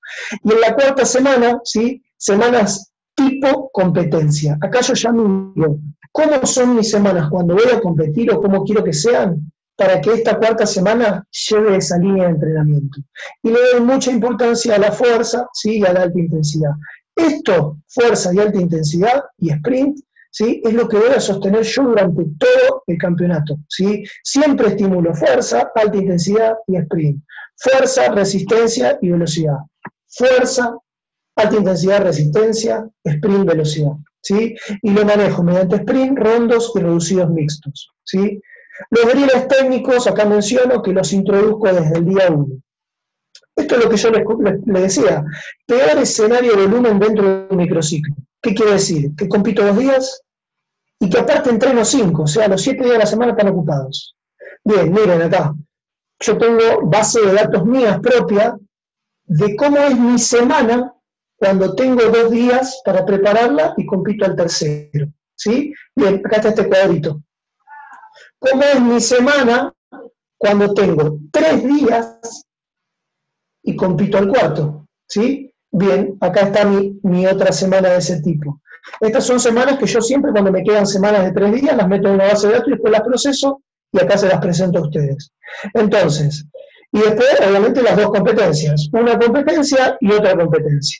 Speaker 2: Y en la cuarta semana, ¿sí? Semanas tipo competencia. Acá yo ya me digo, ¿cómo son mis semanas cuando voy a competir o cómo quiero que sean? para que esta cuarta semana lleve esa línea de entrenamiento. Y le doy mucha importancia a la fuerza ¿sí? y a la alta intensidad. Esto, fuerza y alta intensidad y sprint, es lo que voy a sostener yo durante todo el campeonato. ¿sí? Siempre estimulo fuerza, alta intensidad y sprint. Fuerza, resistencia y velocidad. Fuerza, alta intensidad, resistencia, sprint, velocidad. ¿sí? Y lo manejo mediante sprint, rondos y reducidos mixtos. ¿sí? Los drills técnicos, acá menciono que los introduzco desde el día 1. Esto es lo que yo les, decía. Peor escenario de volumen dentro del microciclo. ¿Qué quiere decir? Que compito dos días, y que aparte entreno cinco, o sea, los siete días de la semana están ocupados. Bien, miren acá, yo tengo base de datos mías propia de cómo es mi semana cuando tengo dos días para prepararla y compito al tercero. ¿Sí? Bien, acá está este cuadrito. ¿Cómo es mi semana cuando tengo tres días y compito al cuarto? ¿Sí? Bien, acá está mi, otra semana de ese tipo. Estas son semanas que yo siempre, cuando me quedan semanas de tres días, las meto en una base de datos y después las proceso y acá se las presento a ustedes. Entonces, y después, obviamente, las dos competencias, una competencia y otra competencia.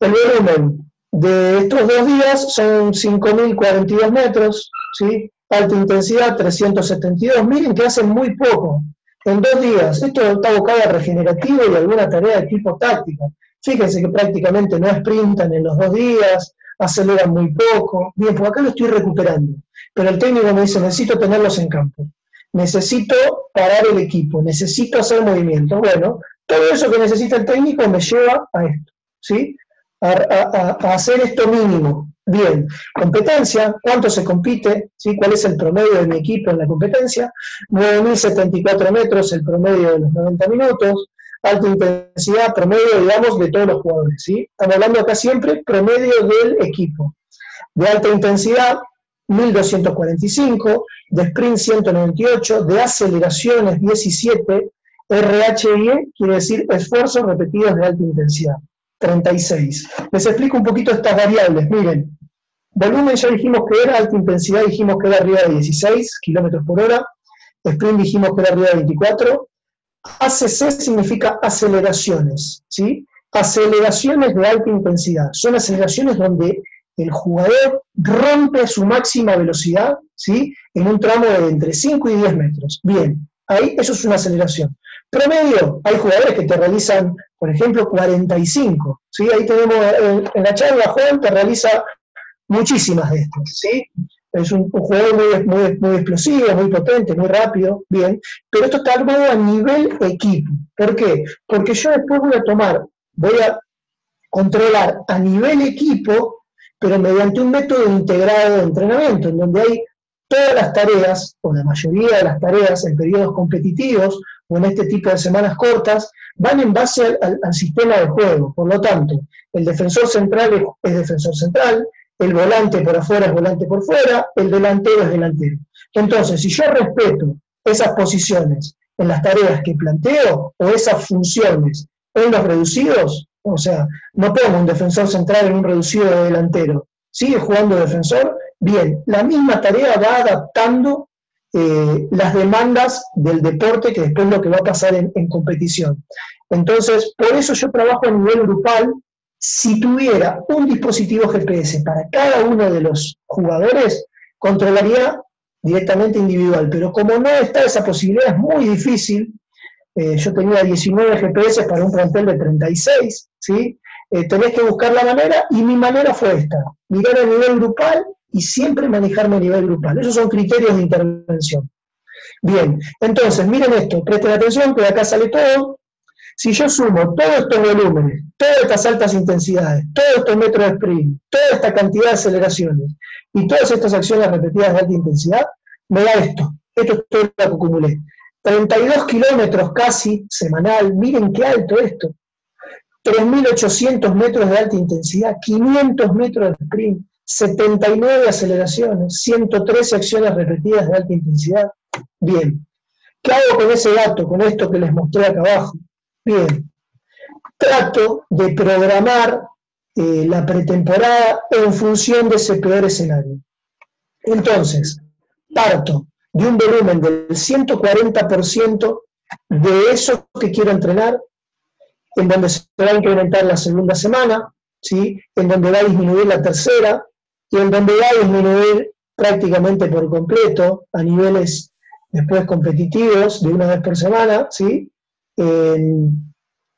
Speaker 2: El volumen de estos dos días son 5.042 metros, ¿sí? alta intensidad 372, miren que hacen muy poco, en dos días. Esto está abocado a regenerativo y alguna tarea de tipo táctico. Fíjense que prácticamente no sprintan en los dos días, aceleran muy poco. Bien, pues acá lo estoy recuperando. Pero el técnico me dice, necesito tenerlos en campo. Necesito parar el equipo, necesito hacer movimientos. Bueno, todo eso que necesita el técnico me lleva a esto, ¿sí? A, hacer esto mínimo. Bien, competencia, ¿cuánto se compite? ¿Sí? ¿Cuál es el promedio de mi equipo en la competencia? 9.074 metros, el promedio de los 90 minutos alta intensidad promedio, digamos, de todos los jugadores. ¿sí? Estamos hablando acá siempre promedio del equipo. De alta intensidad, 1245, de sprint 198, de aceleraciones 17, RHIE quiere decir esfuerzos repetidos de alta intensidad, 36. Les explico un poquito estas variables. Miren, volumen ya dijimos que era, alta intensidad dijimos que era arriba de 16 kilómetros por hora, sprint dijimos que era arriba de 24, ACC significa aceleraciones, ¿sí? Aceleraciones de alta intensidad. Son aceleraciones donde el jugador rompe su máxima velocidad, ¿sí? En un tramo de entre 5 y 10 metros. Bien, ahí eso es una aceleración. Promedio, hay jugadores que te realizan, por ejemplo, 45, ¿sí? Ahí tenemos en, la charla, Juan te realiza muchísimas de estas, ¿sí? Es un, jugador muy, muy, muy, explosivo, muy potente, muy rápido, bien, pero esto está armado a nivel equipo. ¿Por qué? Porque yo después voy a tomar, voy a controlar a nivel equipo, pero mediante un método integrado de entrenamiento, en donde hay todas las tareas, o la mayoría de las tareas en periodos competitivos o en este tipo de semanas cortas, van en base al, sistema de juego. Por lo tanto, el defensor central es defensor central, el volante por afuera es volante por fuera, el delantero es delantero. Entonces, si yo respeto esas posiciones en las tareas que planteo o esas funciones en los reducidos, o sea, no pongo un defensor central en un reducido de delantero, sigue jugando defensor, bien, la misma tarea va adaptando eh, las demandas del deporte, que después es lo que va a pasar en, en competición. Entonces, por eso yo trabajo a nivel grupal si tuviera un dispositivo GPS para cada uno de los jugadores, controlaría directamente individual. Pero como no está esa posibilidad, es muy difícil. Eh, yo tenía 19 GPS para un plantel de 36, ¿sí? Eh, que buscar la manera y mi manera fue esta, mirar a nivel grupal y siempre manejarme a nivel grupal. Esos son criterios de intervención. Bien, entonces miren esto, presten atención que de acá sale todo, si yo sumo todos estos volúmenes, todas estas altas intensidades, todos estos metros de sprint, toda esta cantidad de aceleraciones y todas estas acciones repetidas de alta intensidad, me da esto. Esto es todo lo que acumulé. 32 kilómetros casi semanal, miren qué alto esto. 3.800 metros de alta intensidad, 500 metros de sprint, 79 aceleraciones, 113 acciones repetidas de alta intensidad. Bien, ¿qué hago con ese dato, con esto que les mostré acá abajo? Bien, trato de programar eh, la pretemporada en función de ese peor escenario. Entonces, parto de un volumen del 140% de eso que quiero entrenar, en donde se va a incrementar la segunda semana, ¿sí? en donde va a disminuir la tercera, y en donde va a disminuir prácticamente por completo a niveles después competitivos de una vez por semana, ¿sí? En,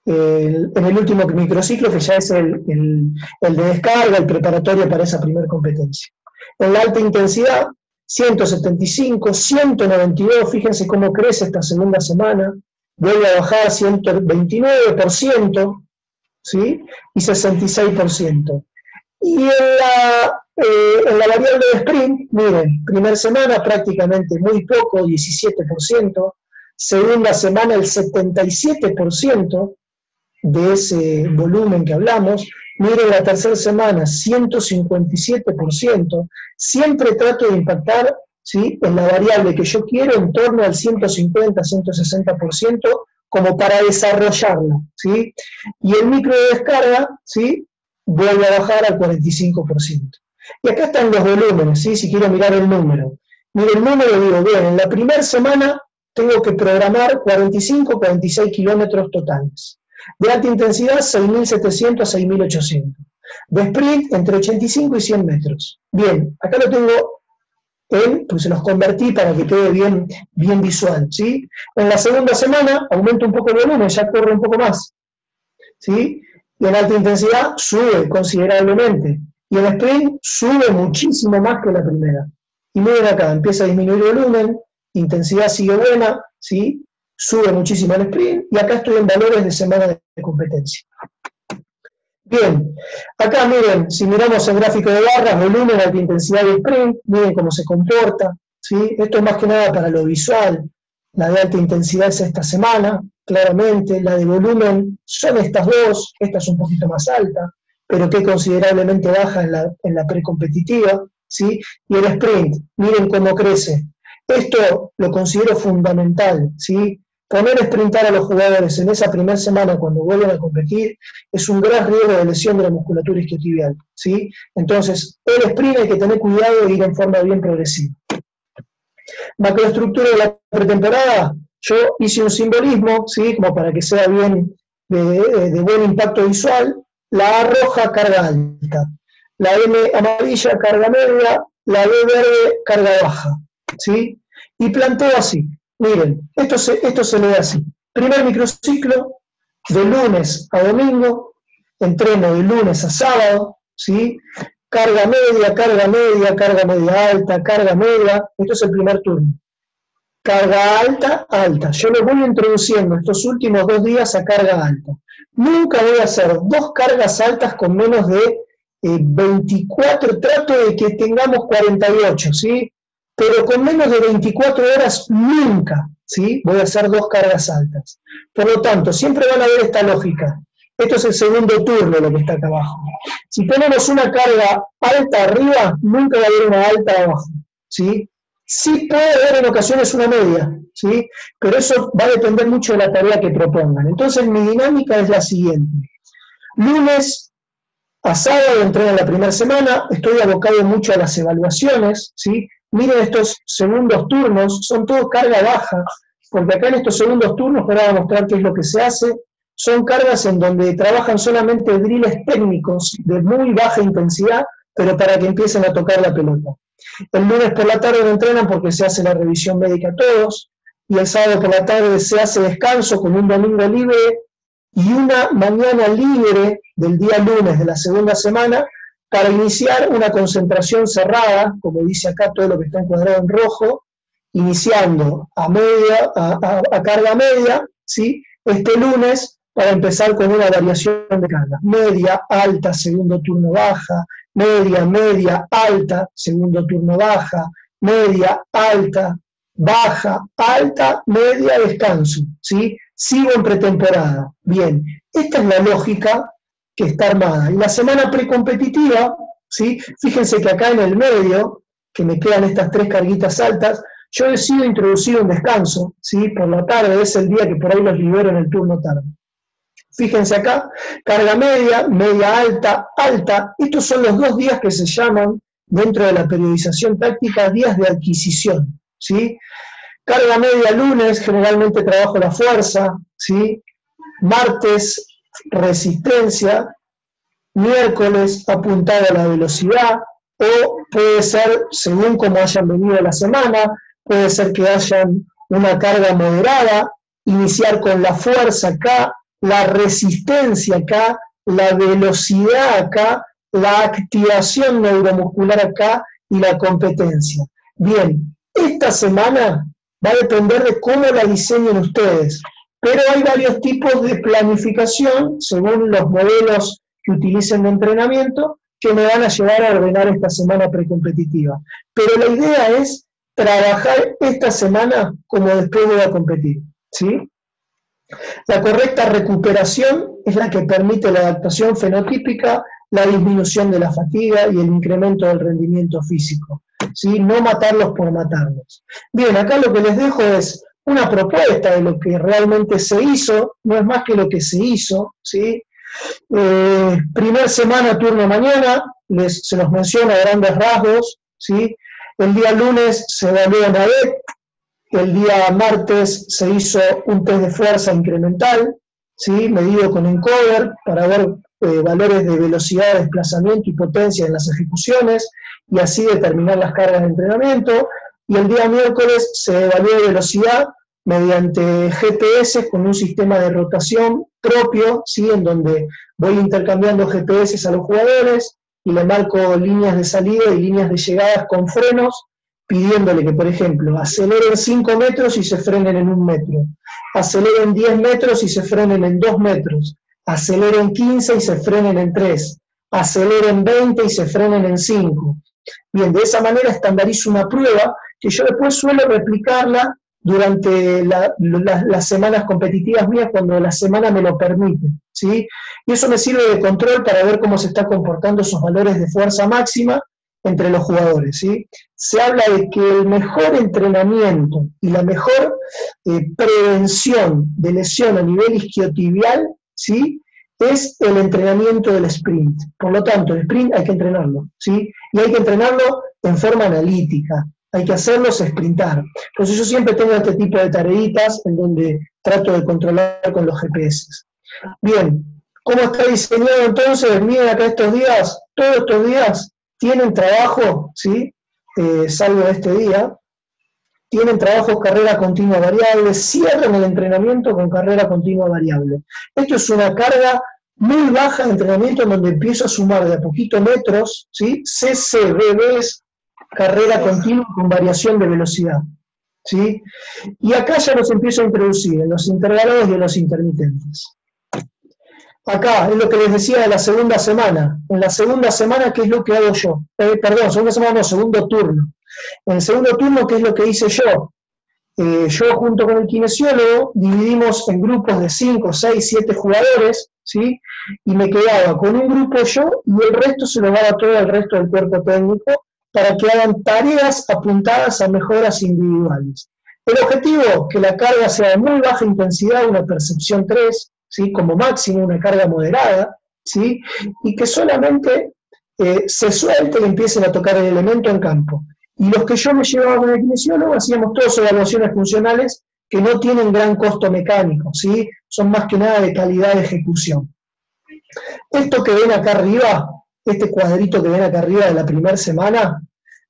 Speaker 2: el último microciclo, que ya es el, de descarga, el preparatorio para esa primera competencia. En la alta intensidad, 175, 192, fíjense cómo crece esta segunda semana, vuelve a bajar 129%, ¿sí? y 66%. Y en la, eh, en la variable de sprint, miren, primera semana prácticamente muy poco, 17%, segunda semana el 77% de ese volumen que hablamos, miren la tercera semana 157%, siempre trato de impactar ¿sí? en la variable que yo quiero en torno al 150-160% como para desarrollarla. ¿sí? Y el micro de descarga ¿sí? vuelve a bajar al 45%. Y acá están los volúmenes, ¿sí? si quiero mirar el número. Miren el número, digo, bien, en la primera semana tengo que programar 45, 46 kilómetros totales. De alta intensidad, 6.700 a 6.800. De sprint, entre 85 y 100 metros. Bien, acá lo tengo en, pues se los convertí para que quede bien, bien visual. ¿sí? En la segunda semana aumento un poco el volumen, ya corre un poco más. ¿sí? Y en alta intensidad sube considerablemente. Y en sprint sube muchísimo más que la primera. Y miren acá, empieza a disminuir el volumen, intensidad sigue buena, ¿sí? sube muchísimo el sprint, y acá estoy en valores de semana de competencia. Bien, acá miren, si miramos el gráfico de barras, volumen, alta intensidad de sprint, miren cómo se comporta, ¿sí? esto es más que nada para lo visual, la de alta intensidad es esta semana, claramente, la de volumen son estas dos, esta es un poquito más alta, pero que considerablemente baja en la, en la precompetitiva, ¿sí? y el sprint, miren cómo crece, esto lo considero fundamental, ¿sí? Poner sprintar a los jugadores en esa primera semana cuando vuelven a competir es un gran riesgo de lesión de la musculatura isquiotibial, ¿sí? Entonces, el sprint hay que tener cuidado de ir en forma bien progresiva. Macroestructura de la pretemporada, yo hice un simbolismo, ¿sí? Como para que sea bien de, de buen impacto visual. La A roja, carga alta. La M amarilla, carga media. La B verde, carga baja. ¿Sí? Y planteo así, miren, esto se, esto se lee así. Primer microciclo, de lunes a domingo, entreno de lunes a sábado, ¿sí? carga media, carga media, carga media alta, carga media. Esto es el primer turno. Carga alta, alta. Yo lo voy introduciendo estos últimos dos días a carga alta. Nunca voy a hacer dos cargas altas con menos de 24, eh, trato de que tengamos 48, ¿sí? Pero con menos de 24 horas nunca, ¿sí? Voy a hacer dos cargas altas. Por lo tanto, siempre van a ver esta lógica. Esto es el segundo turno lo que está acá abajo. Si tenemos una carga alta arriba, nunca va a haber una alta abajo, ¿sí? Sí puede haber en ocasiones una media, ¿sí? Pero eso va a depender mucho de la tarea que propongan. Entonces mi dinámica es la siguiente. Lunes a sábado entreno en la primera semana, estoy abocado mucho a las evaluaciones, ¿sí? Miren estos segundos turnos, son todos carga baja, porque acá en estos segundos turnos, para mostrar qué es lo que se hace, son cargas en donde trabajan solamente drills técnicos de muy baja intensidad, pero para que empiecen a tocar la pelota. El lunes por la tarde no entrenan porque se hace la revisión médica a todos, y el sábado por la tarde se hace descanso con un domingo libre y una mañana libre del día lunes de la segunda semana para iniciar una concentración cerrada, como dice acá todo lo que está encuadrado en rojo, iniciando a, media, a, carga media, ¿sí? este lunes para empezar con una variación de carga. Media, alta, segundo turno baja, media, media, alta, segundo turno baja, media, alta, baja, alta, media, descanso. ¿sí? sigo en pretemporada. Bien, esta es la lógica que está armada. Y la semana precompetitiva, ¿sí? fíjense que acá en el medio, que me quedan estas tres carguitas altas, yo decido introducir un descanso, ¿sí? por la tarde, es el día que por ahí los libero en el turno tarde. Fíjense acá, carga media, media alta, alta. Estos son los dos días que se llaman dentro de la periodización táctica días de adquisición. ¿sí? Carga media lunes, generalmente trabajo la fuerza, ¿sí? Martes, resistencia. Miércoles, apuntado a la velocidad. O puede ser, según como hayan venido la semana, puede ser que hayan una carga moderada, iniciar con la fuerza acá, la resistencia acá, la velocidad acá, la activación neuromuscular acá y la competencia. Bien, esta semana va a depender de cómo la diseñen ustedes. Pero hay varios tipos de planificación según los modelos que utilicen de entrenamiento que me van a llevar a ordenar esta semana precompetitiva. Pero la idea es trabajar esta semana como después voy a competir. ¿sí? La correcta recuperación es la que permite la adaptación fenotípica, la disminución de la fatiga y el incremento del rendimiento físico no matarlos por matarlos. Bien, acá lo que les dejo es una propuesta de lo que realmente se hizo, no es más que lo que se hizo, ¿sí? Eh, primer semana, turno mañana, les, se los menciono a grandes rasgos, ¿sí? El día lunes se evaluó en ADEC, el día martes se hizo un test de fuerza incremental, ¿sí? medido con encoder para ver eh, valores de velocidad, desplazamiento y potencia en las ejecuciones y así determinar las cargas de entrenamiento. Y el día miércoles se evaluó velocidad mediante GPS con un sistema de rotación propio, ¿sí? en donde voy intercambiando GPS a los jugadores y le marco líneas de salida y líneas de llegadas con frenos, pidiéndole que, por ejemplo, aceleren 5 metros y se frenen en un metro, aceleren 10 metros y se frenen en 2 metros, aceleren 15 y se frenen en 3, aceleren 20 y se frenen en 5, Bien, de esa manera estandarizo una prueba que yo después suelo replicarla durante las semanas competitivas mías cuando la semana me lo permite. ¿sí? Y eso me sirve de control para ver cómo se están comportando esos valores de fuerza máxima entre los jugadores. ¿sí? Se habla de que el mejor entrenamiento y la mejor eh, prevención de lesión a nivel isquiotibial ¿sí? es el entrenamiento del sprint. Por lo tanto, el sprint hay que entrenarlo, ¿sí? Y hay que entrenarlo en forma analítica, hay que hacerlos sprintar. Entonces yo siempre tengo este tipo de tareitas en donde trato de controlar con los GPS. Bien, ¿cómo está diseñado entonces? Miren acá estos días, todos estos días tienen trabajo, ¿sí? Eh, salvo este día, tienen trabajo carrera continua variable, cierran el entrenamiento con carrera continua variable. Esto es una carga muy baja de entrenamiento en donde empiezo a sumar de a poquito metros, ¿sí? CCBB es carrera continua con variación de velocidad. ¿sí? Y acá ya los empiezo a introducir en los intervalados y en los intermitentes. Acá es lo que les decía de la segunda semana. En la segunda semana, ¿qué es lo que hago yo? Eh, perdón, segunda semana no, segundo turno. En el segundo turno, ¿qué es lo que hice yo? Eh, yo junto con el kinesiólogo dividimos en grupos de 5, 6, 7 jugadores, ¿sí? Y me quedaba con un grupo yo y el resto se lo daba todo al resto del cuerpo técnico para que hagan tareas apuntadas a mejoras individuales. El objetivo, que la carga sea de muy baja intensidad, una percepción 3, ¿sí? como máximo, una carga moderada, ¿sí? y que solamente eh, se suelte y empiecen a tocar el elemento en campo. Y los que yo me llevaba con el kinesiólogo hacíamos todas evaluaciones funcionales que no tienen gran costo mecánico, ¿sí? son más que nada de calidad de ejecución. Esto que ven acá arriba este cuadrito que ven acá arriba de la primera semana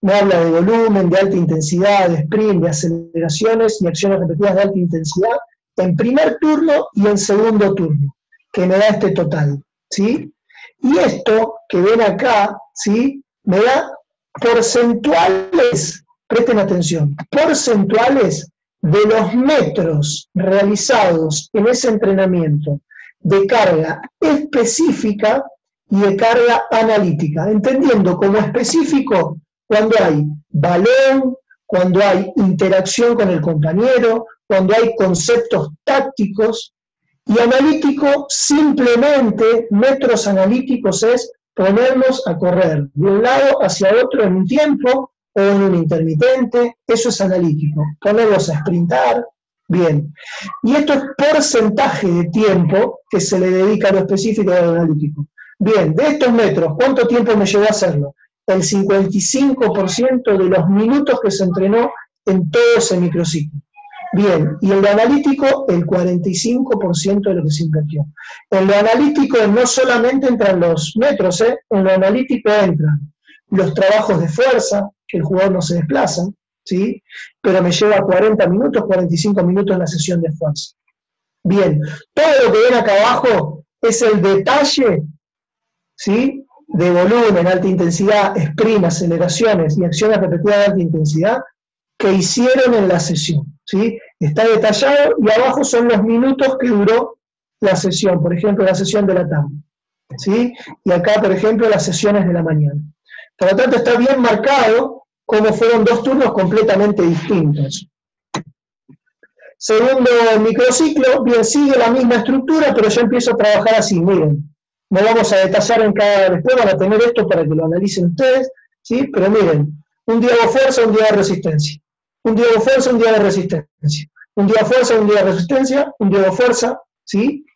Speaker 2: me habla de volumen, de alta intensidad, de sprint, de aceleraciones y acciones repetidas de alta intensidad en primer turno y en segundo turno, que me da este total, ¿sí? Y esto que ven acá, ¿sí? Me da porcentuales, presten atención, porcentuales de los metros realizados en ese entrenamiento de carga específica y de carga analítica, entendiendo como específico cuando hay balón, cuando hay interacción con el compañero, cuando hay conceptos tácticos, y analítico simplemente, metros analíticos es ponernos a correr de un lado hacia otro en un tiempo o en un intermitente, eso es analítico, ponerlos a sprintar, bien. Y esto es porcentaje de tiempo que se le dedica a lo específico del analítico. Bien, de estos metros, ¿cuánto tiempo me llevó a hacerlo? El 55% de los minutos que se entrenó en todo ese microciclo. Bien, y el de analítico, el 45% de lo que se invirtió. En lo analítico no solamente entran los metros, ¿eh? en lo analítico entran los trabajos de fuerza, que el jugador no se desplaza, ¿sí? pero me lleva 40 minutos, 45 minutos en la sesión de fuerza. Bien, todo lo que ven acá abajo es el detalle ¿sí? de volumen, alta intensidad, sprint, aceleraciones y acciones repetidas de alta intensidad que hicieron en la sesión. ¿sí? Está detallado y abajo son los minutos que duró la sesión, por ejemplo, la sesión de la tarde. ¿sí? Y acá, por ejemplo, las sesiones de la mañana. Por lo tanto, está bien marcado cómo fueron dos turnos completamente distintos. Segundo microciclo, bien, sigue la misma estructura, pero yo empiezo a trabajar así, miren no vamos a detallar en cada, después van a tener esto para que lo analicen ustedes, ¿sí? Pero miren, un día de fuerza, un día de resistencia. Un día de fuerza, un día de resistencia. Un día de fuerza, un día de resistencia, un día de fuerza, ¿sí?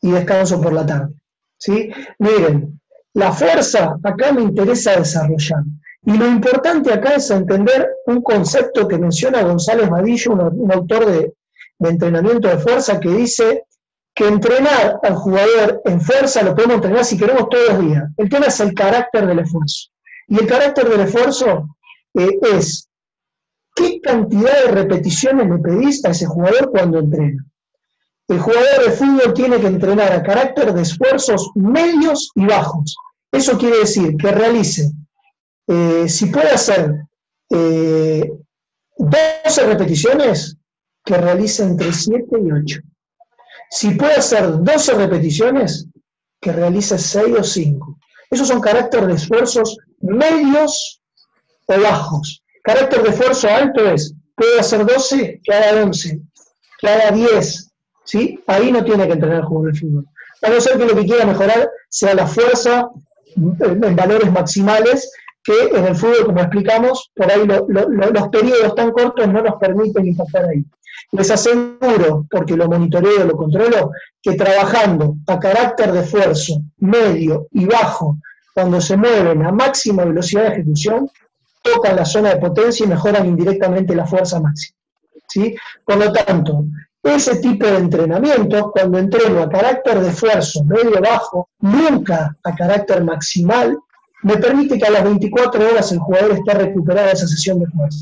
Speaker 2: Y descanso por la tarde, ¿sí? Miren, la fuerza acá me interesa desarrollar. Y lo importante acá es entender un concepto que menciona González Vadillo, un, autor de, de entrenamiento de fuerza, que dice que entrenar al jugador en fuerza lo podemos entrenar si queremos todos los días. El tema es el carácter del esfuerzo. Y el carácter del esfuerzo eh, es qué cantidad de repeticiones le pedís a ese jugador cuando entrena. El jugador de fútbol tiene que entrenar a carácter de esfuerzos medios y bajos. Eso quiere decir que realice, eh, si puede hacer 12 eh, repeticiones, que realice entre 7 y 8. Si puede hacer 12 repeticiones, que realice 6 o 5. Esos son carácter de esfuerzos medios o bajos. Carácter de esfuerzo alto es, puede hacer 12, que haga 11, que haga 10. ¿sí? Ahí no tiene que entrenar el jugador de fútbol. A no ser que lo que quiera mejorar sea la fuerza en valores maximales, que en el fútbol, como explicamos, por ahí los periodos tan cortos no nos permiten impactar ahí. Les aseguro, porque lo monitoreo, lo controlo, que trabajando a carácter de esfuerzo medio y bajo, cuando se mueven a máxima velocidad de ejecución, tocan la zona de potencia y mejoran indirectamente la fuerza máxima. ¿sí? Por lo tanto, ese tipo de entrenamiento, cuando entreno a carácter de esfuerzo medio-bajo, nunca a carácter maximal, me permite que a las 24 horas el jugador esté recuperado de esa sesión de fuerza.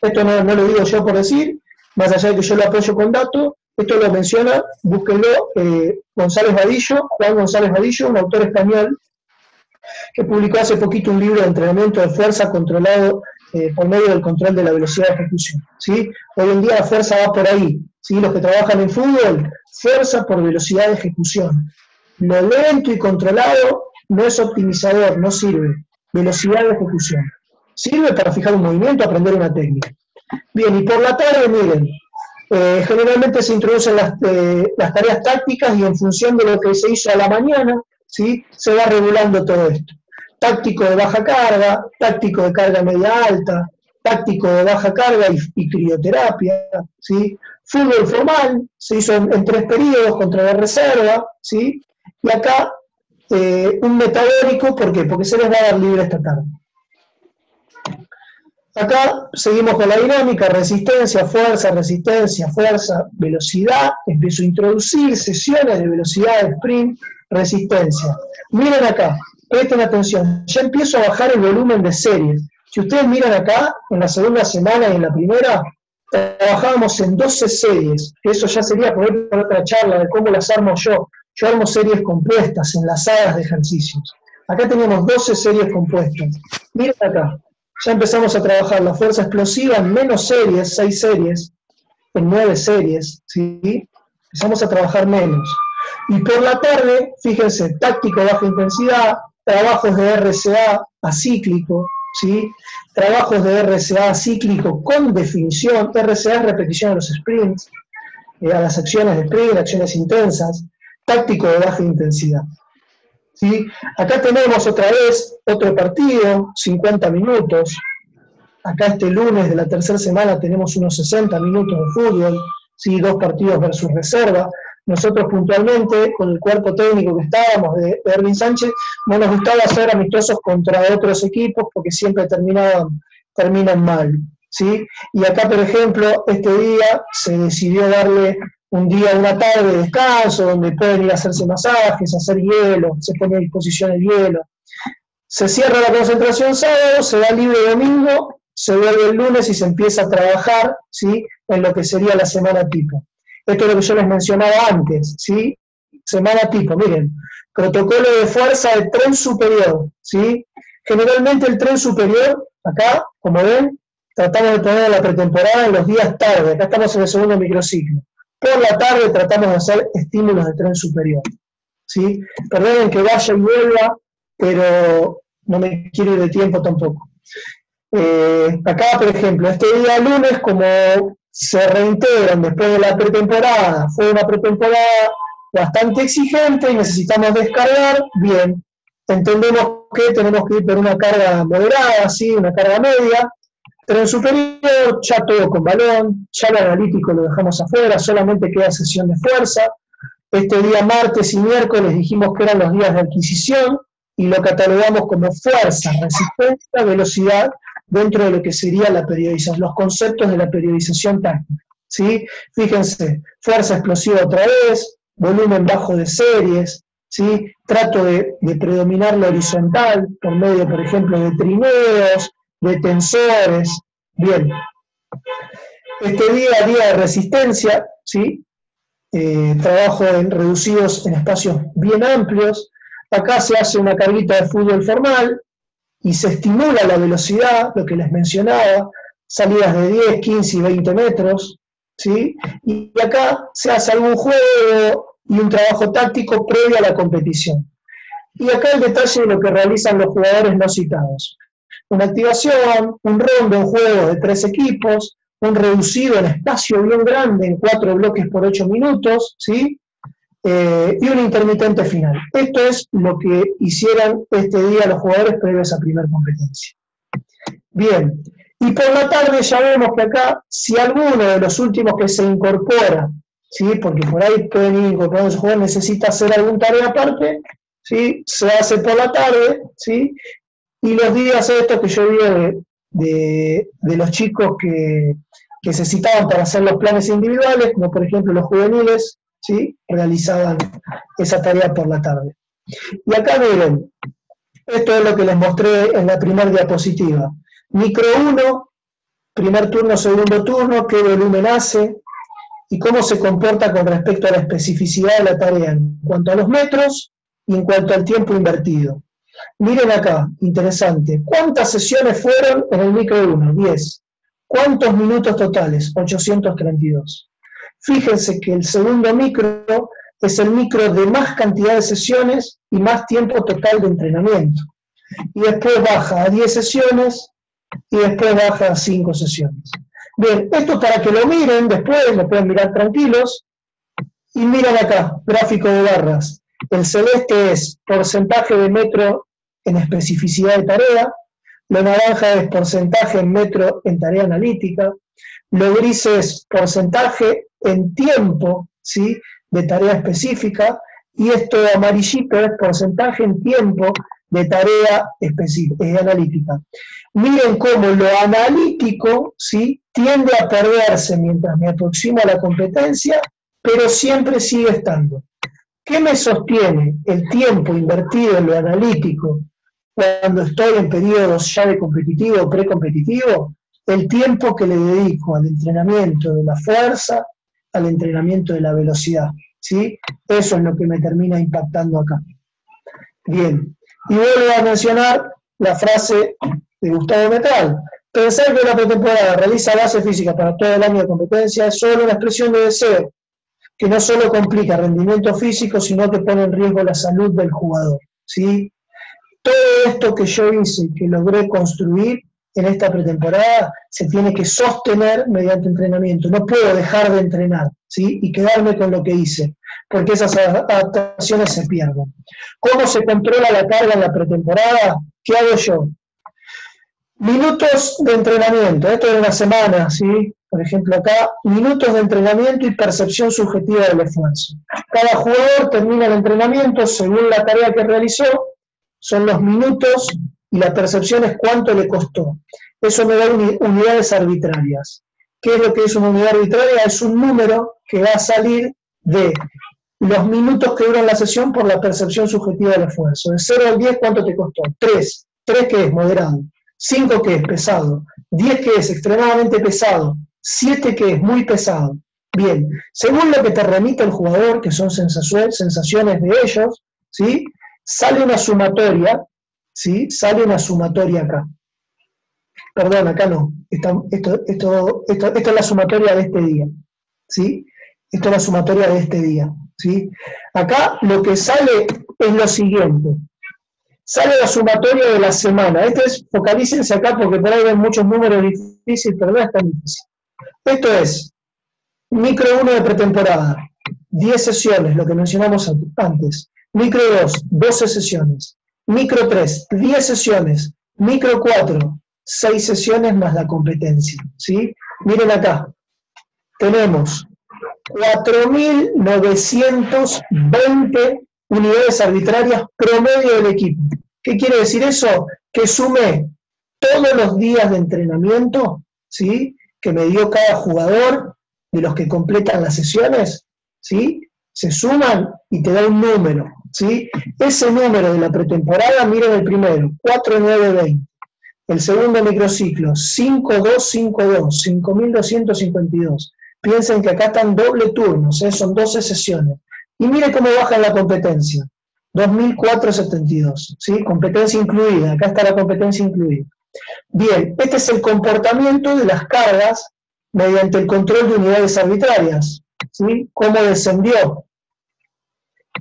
Speaker 2: Esto no, lo digo yo por decir, más allá de que yo lo apoyo con datos, esto lo menciona, búsquenlo, eh, González Vadillo, Juan González Vadillo, un autor español, que publicó hace poquito un libro de entrenamiento de fuerza controlado eh, por medio del control de la velocidad de ejecución. ¿sí? Hoy en día la fuerza va por ahí. ¿sí? Los que trabajan en fútbol, fuerza por velocidad de ejecución. Lo lento y controlado no es optimizador, no sirve. Velocidad de ejecución. Sirve para fijar un movimiento, aprender una técnica. Bien, y por la tarde, miren, eh, generalmente se introducen las, eh, las, tareas tácticas y en función de lo que se hizo a la mañana, ¿sí? se va regulando todo esto. Táctico de baja carga, táctico de carga media alta, táctico de baja carga y, crioterapia, ¿sí? fútbol formal, se hizo en, tres periodos contra la reserva, ¿sí? y acá eh, un metabólico, ¿por qué? Porque se les va a dar libre esta tarde. Acá seguimos con la dinámica, resistencia, fuerza, resistencia, fuerza, velocidad. Empiezo a introducir sesiones de velocidad, sprint, resistencia. Miren acá, presten atención, ya empiezo a bajar el volumen de series. Si ustedes miran acá, en la segunda semana y en la primera, trabajábamos en 12 series. Eso ya sería poder para otra charla de cómo las armo yo. Yo armo series compuestas, enlazadas de ejercicios. Acá tenemos 12 series compuestas. Miren acá, ya empezamos a trabajar la fuerza explosiva en menos series, seis series, en nueve series, ¿sí? Empezamos a trabajar menos. Y por la tarde, fíjense, táctico baja intensidad, trabajos de RCA acíclico, ¿sí? Trabajos de RCA acíclico con definición, RCA es repetición de los sprints, eh, a las acciones de sprint, acciones intensas, táctico de baja intensidad. ¿sí? Acá tenemos otra vez otro partido, 50 minutos. Acá este lunes de la tercera semana tenemos unos 60 minutos de fútbol, ¿sí? dos partidos versus reserva. Nosotros puntualmente, con el cuerpo técnico que estábamos de, Erwin Sánchez, no nos gustaba hacer amistosos contra otros equipos porque siempre terminaban, terminan mal. ¿sí? Y acá, por ejemplo, este día se decidió darle un día, una tarde de descanso, donde pueden ir a hacerse masajes, hacer hielo, se pone a disposición el hielo. Se cierra la concentración sábado, se da libre domingo, se vuelve el lunes y se empieza a trabajar ¿sí? en lo que sería la semana tipo. Esto es lo que yo les mencionaba antes, ¿sí? Semana tipo, miren, protocolo de fuerza de tren superior, ¿sí? Generalmente el tren superior, acá, como ven, tratamos de poner la pretemporada en los días tarde, acá estamos en el segundo microciclo. Por la tarde tratamos de hacer estímulos de tren superior. ¿sí? Perdonen que vaya y vuelva, pero no me quiero ir de tiempo tampoco. Eh, acá, por ejemplo, este día lunes, como se reintegran después de la pretemporada, fue una pretemporada bastante exigente y necesitamos descargar, bien, entendemos que tenemos que ir por una carga moderada, ¿sí? una carga media, Tren superior, ya todo con balón, ya lo analítico lo dejamos afuera, solamente queda sesión de fuerza. Este día martes y miércoles dijimos que eran los días de adquisición y lo catalogamos como fuerza, resistencia, velocidad, dentro de lo que sería la periodización, los conceptos de la periodización táctica. ¿sí? Fíjense, fuerza explosiva otra vez, volumen bajo de series, ¿sí? trato de, de predominar lo horizontal por medio, por ejemplo, de trineos, de tensores. Bien. Este día, día de resistencia, ¿sí? Eh, trabajo en reducidos en espacios bien amplios. Acá se hace una carguita de fútbol formal y se estimula la velocidad, lo que les mencionaba, salidas de 10, 15 y 20 metros. ¿sí? Y acá se hace algún juego y un trabajo táctico previo a la competición. Y acá el detalle de lo que realizan los jugadores no citados una activación, un rondo en juego de tres equipos, un reducido en espacio bien grande en cuatro bloques por ocho minutos, ¿sí? Eh, y un intermitente final. Esto es lo que hicieran este día los jugadores previo a esa primera competencia. Bien, y por la tarde ya vemos que acá, si alguno de los últimos que se incorpora, ¿sí? porque por ahí pueden ir incorporando su jugador, necesita hacer alguna tarea aparte, ¿sí? se hace por la tarde, ¿sí? Y los días estos que yo vi de, los chicos que, se citaban para hacer los planes individuales, como por ejemplo los juveniles, ¿sí? realizaban esa tarea por la tarde. Y acá miren, esto es lo que les mostré en la primera diapositiva. Micro 1, primer turno, segundo turno, qué volumen hace, y cómo se comporta con respecto a la especificidad de la tarea en cuanto a los metros y en cuanto al tiempo invertido. Miren acá, interesante. ¿Cuántas sesiones fueron en el micro 1? 10. ¿Cuántos minutos totales? 832. Fíjense que el segundo micro es el micro de más cantidad de sesiones y más tiempo total de entrenamiento. Y después baja a 10 sesiones y después baja a 5 sesiones. Bien, esto para que lo miren después, lo pueden mirar tranquilos. Y miren acá, gráfico de barras. El celeste es porcentaje de metro en especificidad de tarea, lo naranja es porcentaje en metro en tarea analítica, lo gris es porcentaje en tiempo ¿sí? de tarea específica, y esto amarillito es porcentaje en tiempo de tarea eh, analítica. Miren cómo lo analítico ¿sí? tiende a perderse mientras me aproximo a la competencia, pero siempre sigue estando. ¿Qué me sostiene el tiempo invertido en lo analítico cuando estoy en periodos ya de competitivo o precompetitivo? El tiempo que le dedico al entrenamiento de la fuerza, al entrenamiento de la velocidad. ¿sí? Eso es lo que me termina impactando acá. Bien, y vuelvo a mencionar la frase de Gustavo Metal. Pensar que la pretemporada realiza base física para todo el año de competencia es solo una expresión de deseo, que no solo complica rendimiento físico, sino que pone en riesgo la salud del jugador. ¿sí? Todo esto que yo hice, que logré construir en esta pretemporada, se tiene que sostener mediante entrenamiento. No puedo dejar de entrenar ¿sí? y quedarme con lo que hice, porque esas adaptaciones se pierden. ¿Cómo se controla la carga en la pretemporada? ¿Qué hago yo? Minutos de entrenamiento, esto es una semana, ¿sí? Por ejemplo, acá, minutos de entrenamiento y percepción subjetiva del esfuerzo. Cada jugador termina el entrenamiento según la tarea que realizó, son los minutos y la percepción es cuánto le costó. Eso me da unidades arbitrarias. ¿Qué es lo que es una unidad arbitraria? Es un número que va a salir de los minutos que duran la sesión por la percepción subjetiva del esfuerzo. De 0 al 10, ¿cuánto te costó? 3. 3 que es moderado. 5 que es pesado, 10 que es extremadamente pesado, 7 que es muy pesado. Bien, según lo que te remite el jugador, que son sensaciones de ellos, ¿sí? Sale una sumatoria, ¿sí? sale una sumatoria acá. Perdón, acá no. Esto, esto, esto, es la sumatoria de este día. ¿sí? Esto es la sumatoria de este día. ¿sí? Acá lo que sale es lo siguiente sale la sumatoria de la semana. Esto es, focalícense acá porque por ahí ven muchos números difíciles, pero no es tan difícil. Esto es micro 1 de pretemporada, 10 sesiones, lo que mencionamos antes. Micro 2, 12 sesiones. Micro 3, 10 sesiones. Micro 4, 6 sesiones más la competencia. ¿sí? Miren acá, tenemos 4.920 unidades arbitrarias promedio del equipo. ¿Qué quiere decir eso? Que sume todos los días de entrenamiento, ¿sí? Que me dio cada jugador de los que completan las sesiones, ¿sí? Se suman y te da un número, ¿sí? Ese número de la pretemporada, miren el primero, 4920. El segundo microciclo, 5252, 5252. Piensen que acá están doble turnos, ¿eh? son 12 sesiones. Y mire cómo baja la competencia. 2472, ¿sí? Competencia incluida, acá está la competencia incluida. Bien, este es el comportamiento de las cargas mediante el control de unidades arbitrarias, ¿sí? Cómo descendió.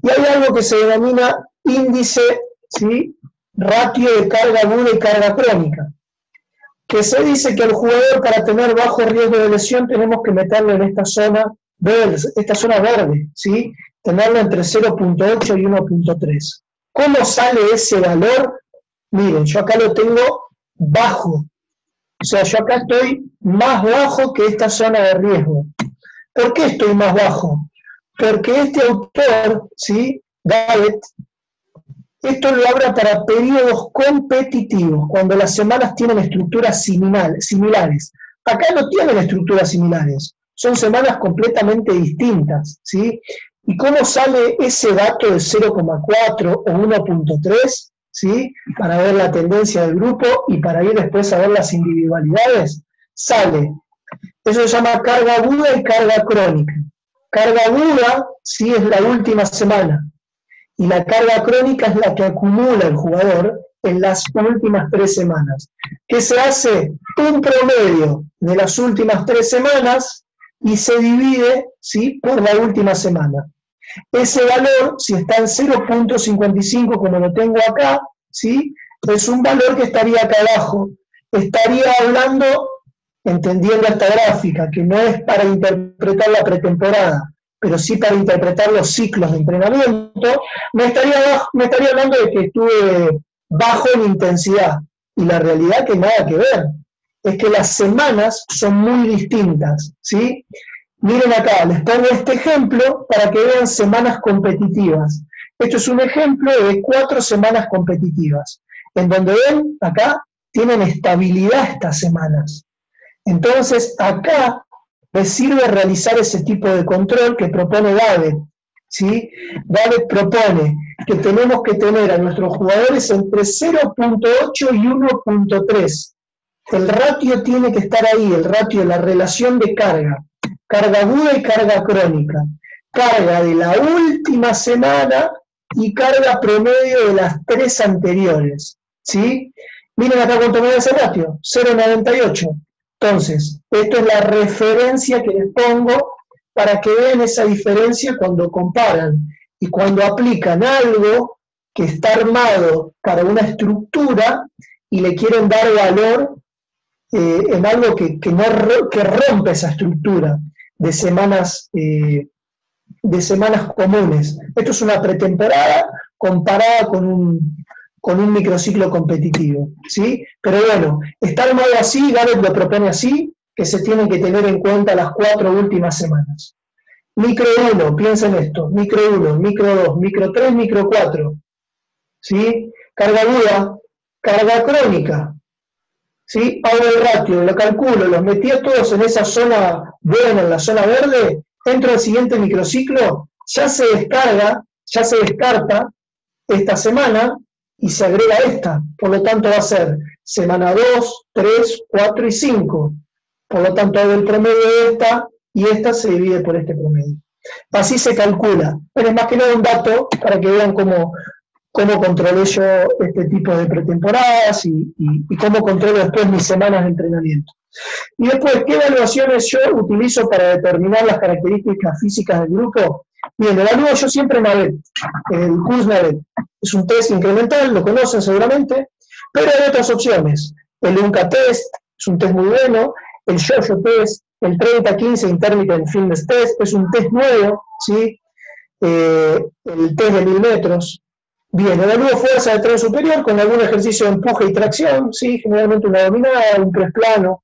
Speaker 2: Y hay algo que se denomina índice, ¿sí? Ratio de carga aguda y carga crónica, que se dice que el jugador para tener bajo riesgo de lesión tenemos que meterlo en esta zona verde, esta zona verde, ¿sí? tenerlo entre 0.8 y 1.3. ¿Cómo sale ese valor? Miren, yo acá lo tengo bajo. O sea, yo acá estoy más bajo que esta zona de riesgo. ¿Por qué estoy más bajo? Porque este autor, ¿sí? Gallet, esto lo habla para periodos competitivos, cuando las semanas tienen estructuras similares. Acá no tienen estructuras similares, son semanas completamente distintas, ¿sí? ¿Y cómo sale ese dato de 0,4 o 1.3? ¿Sí? Para ver la tendencia del grupo y para ir después a ver las individualidades. Sale Eso se llama carga aguda y carga crónica. Carga aguda sí es la última semana y la carga crónica es la que acumula el jugador en las últimas tres semanas. ¿Qué se hace? Un promedio de las últimas tres semanas y se divide ¿sí? por la última semana. Ese valor, si está en 0.55 como lo tengo acá, ¿sí? es un valor que estaría acá abajo. Estaría hablando, entendiendo esta gráfica, que no es para interpretar la pretemporada, pero sí para interpretar los ciclos de entrenamiento, me estaría, hablando de que estuve bajo en intensidad. Y la realidad que nada que ver. Es que las semanas son muy distintas, ¿sí? Miren acá, les pongo este ejemplo para que vean semanas competitivas. Esto es un ejemplo de cuatro semanas competitivas, en donde ven, acá, tienen estabilidad estas semanas. Entonces, acá les sirve realizar ese tipo de control que propone David. ¿sí? David propone que tenemos que tener a nuestros jugadores entre 0.8 y 1.3. El ratio tiene que estar ahí, el ratio, de la relación de carga, carga aguda y carga crónica, carga de la última semana y carga promedio de las tres anteriores. ¿sí? Miren acá cuánto me da ese ratio, 0.98. Entonces, esto es la referencia que les pongo para que vean esa diferencia cuando comparan y cuando aplican algo que está armado para una estructura y le quieren dar valor eh, en algo que, que rompe esa estructura de semanas, eh, de semanas comunes. Esto es una pretemporada comparada con un, con un microciclo competitivo, ¿sí? Pero bueno, está armado así, Gareth lo propone así, que se tienen que tener en cuenta las cuatro últimas semanas. Micro 1, piensen esto, micro 1, micro 2, micro 3, micro 4, ¿sí? Carga aguda, carga crónica, ¿sí? El ratio, lo calculo, los metí a todos en esa zona buena, en la zona verde, entro al siguiente microciclo, ya se descarga, ya se descarta esta semana y se agrega esta. Por lo tanto, va a ser semana 2, 3, 4 y 5. Por lo tanto, hago el promedio de esta y esta se divide por este promedio. Así se calcula. Pero es más que nada un dato para que vean cómo, cómo controlé yo este tipo de pretemporadas y, y cómo controlo después mis semanas de entrenamiento. Y después, ¿qué evaluaciones yo utilizo para determinar las características físicas del grupo? Bien, evalúo yo siempre NAVET, el curso. Es un test incremental, lo conocen seguramente, pero hay otras opciones. El UNCA test es un test muy bueno, el SHOSHO test, el 30-15 Intermittent Fitness Test es un test nuevo, ¿sí? Eh, el test de mil metros. Bien, evalúo fuerza de tren superior con algún ejercicio de empuje y tracción, ¿sí? generalmente una dominada, un press plano,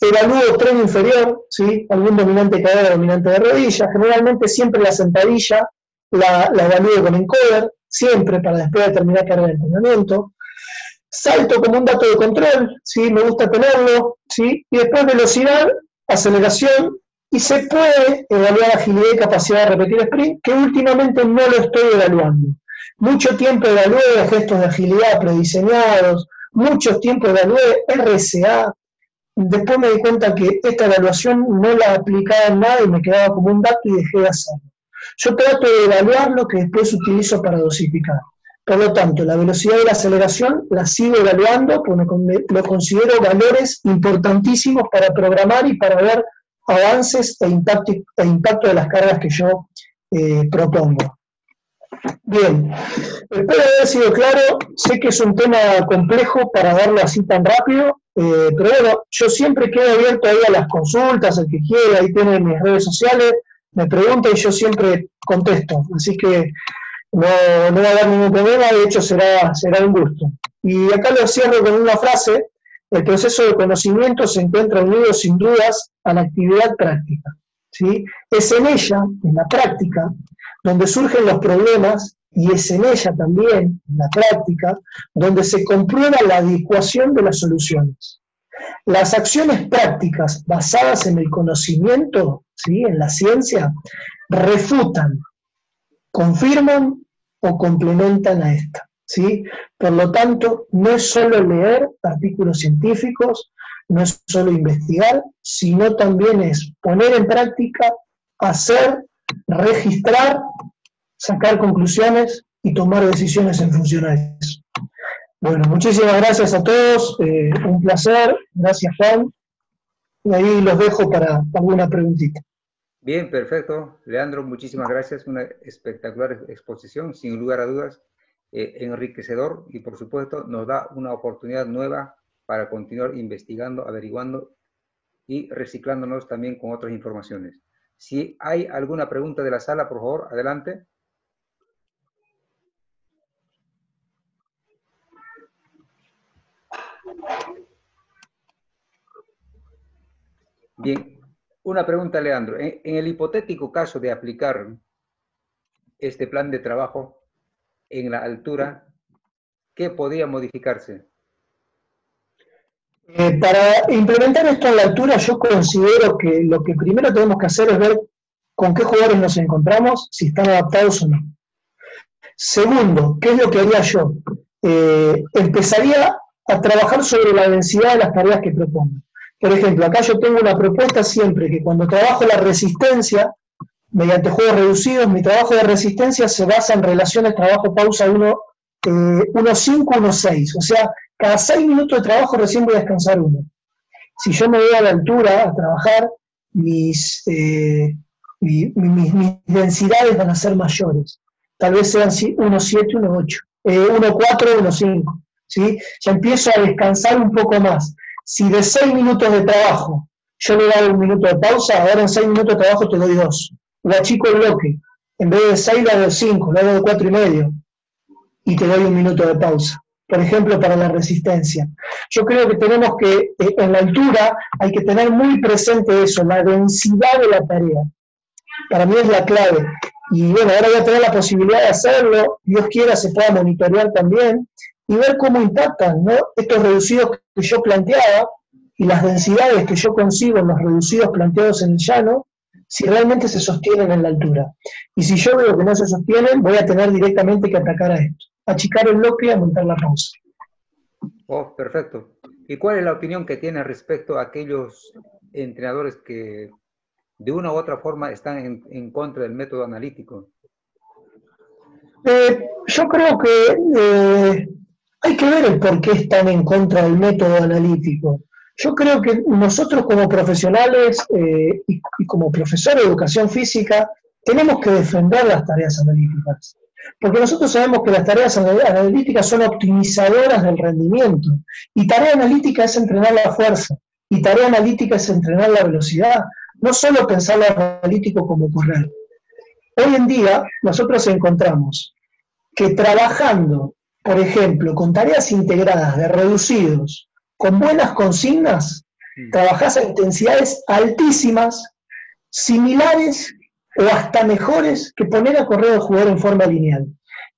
Speaker 2: Evalúo tren inferior, ¿sí? algún dominante cadera, dominante de rodilla. Generalmente siempre la sentadilla la, la evalúo con encoder, siempre para después determinar carga de entrenamiento. Salto como un dato de control, ¿sí? me gusta tenerlo. ¿sí? Y después velocidad, aceleración, y se puede evaluar agilidad y capacidad de repetir sprint, que últimamente no lo estoy evaluando. Mucho tiempo evalué gestos de agilidad prediseñados, mucho tiempo evalué RSA, después me di cuenta que esta evaluación no la aplicaba en nada y me quedaba como un dato y dejé de hacerlo. Yo trato de evaluar lo que después utilizo para dosificar. Por lo tanto, la velocidad de la aceleración la sigo evaluando porque lo considero valores importantísimos para programar y para ver avances e impacto, e impacto de las cargas que yo eh, propongo. Bien, espero haber sido claro, sé que es un tema complejo para darlo así tan rápido, eh, pero bueno, yo siempre quedo abierto ahí a las consultas, el que quiera, ahí tiene mis redes sociales, me pregunta y yo siempre contesto, así que no, no va a haber ningún problema, de hecho será, será un gusto. Y acá lo cierro con una frase, el proceso de conocimiento se encuentra unido sin dudas a la actividad práctica. ¿sí? Es en ella, en la práctica, donde surgen los problemas y es en ella también, en la práctica, donde se comprueba la adecuación de las soluciones. Las acciones prácticas basadas en el conocimiento, ¿sí? en la ciencia, refutan, confirman o complementan a esta. ¿sí? Por lo tanto, no es solo leer artículos científicos, no es solo investigar, sino también es poner en práctica, hacer, registrar, sacar conclusiones y tomar decisiones en función a. Bueno, muchísimas gracias a todos, eh, un placer, gracias Juan, y ahí los dejo para alguna preguntita.
Speaker 1: Bien, perfecto. Leandro, muchísimas gracias. Una espectacular exposición, sin lugar a dudas, eh, enriquecedor y por supuesto nos da una oportunidad nueva para continuar investigando, averiguando y reciclándonos también con otras informaciones. Si hay alguna pregunta de la sala, por favor, adelante. Bien, una pregunta, Leandro. En, el hipotético caso de aplicar este plan de trabajo en la altura, ¿qué podría modificarse?
Speaker 2: Eh, para implementar esto en la altura, yo considero que lo que primero tenemos que hacer es ver con qué jugadores nos encontramos, si están adaptados o no. Segundo, ¿qué es lo que haría yo? Eh, empezaría a trabajar sobre la densidad de las tareas que propongo. Por ejemplo, acá yo tengo una propuesta siempre que cuando trabajo la resistencia, mediante juegos reducidos, mi trabajo de resistencia se basa en relaciones trabajo-pausa 1, 1-5, 1-6. O sea, cada 6 minutos de trabajo recién voy a descansar uno. Si yo me voy a la altura a trabajar, mis, eh, mis, densidades van a ser mayores. Tal vez sean 1-7, 1-8, 1-4, 1-5. ¿sí? Ya empiezo a descansar un poco más. Si de seis minutos de trabajo yo le doy un minuto de pausa, ahora en seis minutos de trabajo te doy dos. O achico el bloque. En vez de seis, le doy cinco, le doy cuatro y medio. Y te doy un minuto de pausa. Por ejemplo, para la resistencia. Yo creo que tenemos que, eh, en la altura, hay que tener muy presente eso, la densidad de la tarea. Para mí es la clave. Y bueno, ahora voy a tener la posibilidad de hacerlo. Dios quiera se pueda monitorear también y ver cómo impactan estos reducidos que yo planteaba y las densidades que yo consigo en los reducidos planteados en el llano, si realmente se sostienen en la altura. Y si yo veo que no se sostienen, voy a tener directamente que atacar a esto, achicar el bloque y aumentar la pausa.
Speaker 1: Oh, perfecto. ¿Y cuál es la opinión que tiene respecto a aquellos entrenadores que de una u otra forma están en, contra del método analítico?
Speaker 2: Eh, yo creo que eh, hay que ver el por qué están en contra del método analítico. Yo creo que nosotros como profesionales eh, y, como profesor de educación física tenemos que defender las tareas analíticas. Porque nosotros sabemos que las tareas analíticas son optimizadoras del rendimiento. Y tarea analítica es entrenar la fuerza. Y tarea analítica es entrenar la velocidad. No solo pensar lo analítico como correr. Hoy en día nosotros encontramos que trabajando por ejemplo, con tareas integradas de reducidos, con buenas consignas, mm. trabajás a intensidades altísimas, similares o hasta mejores que poner a correr al jugador en forma lineal.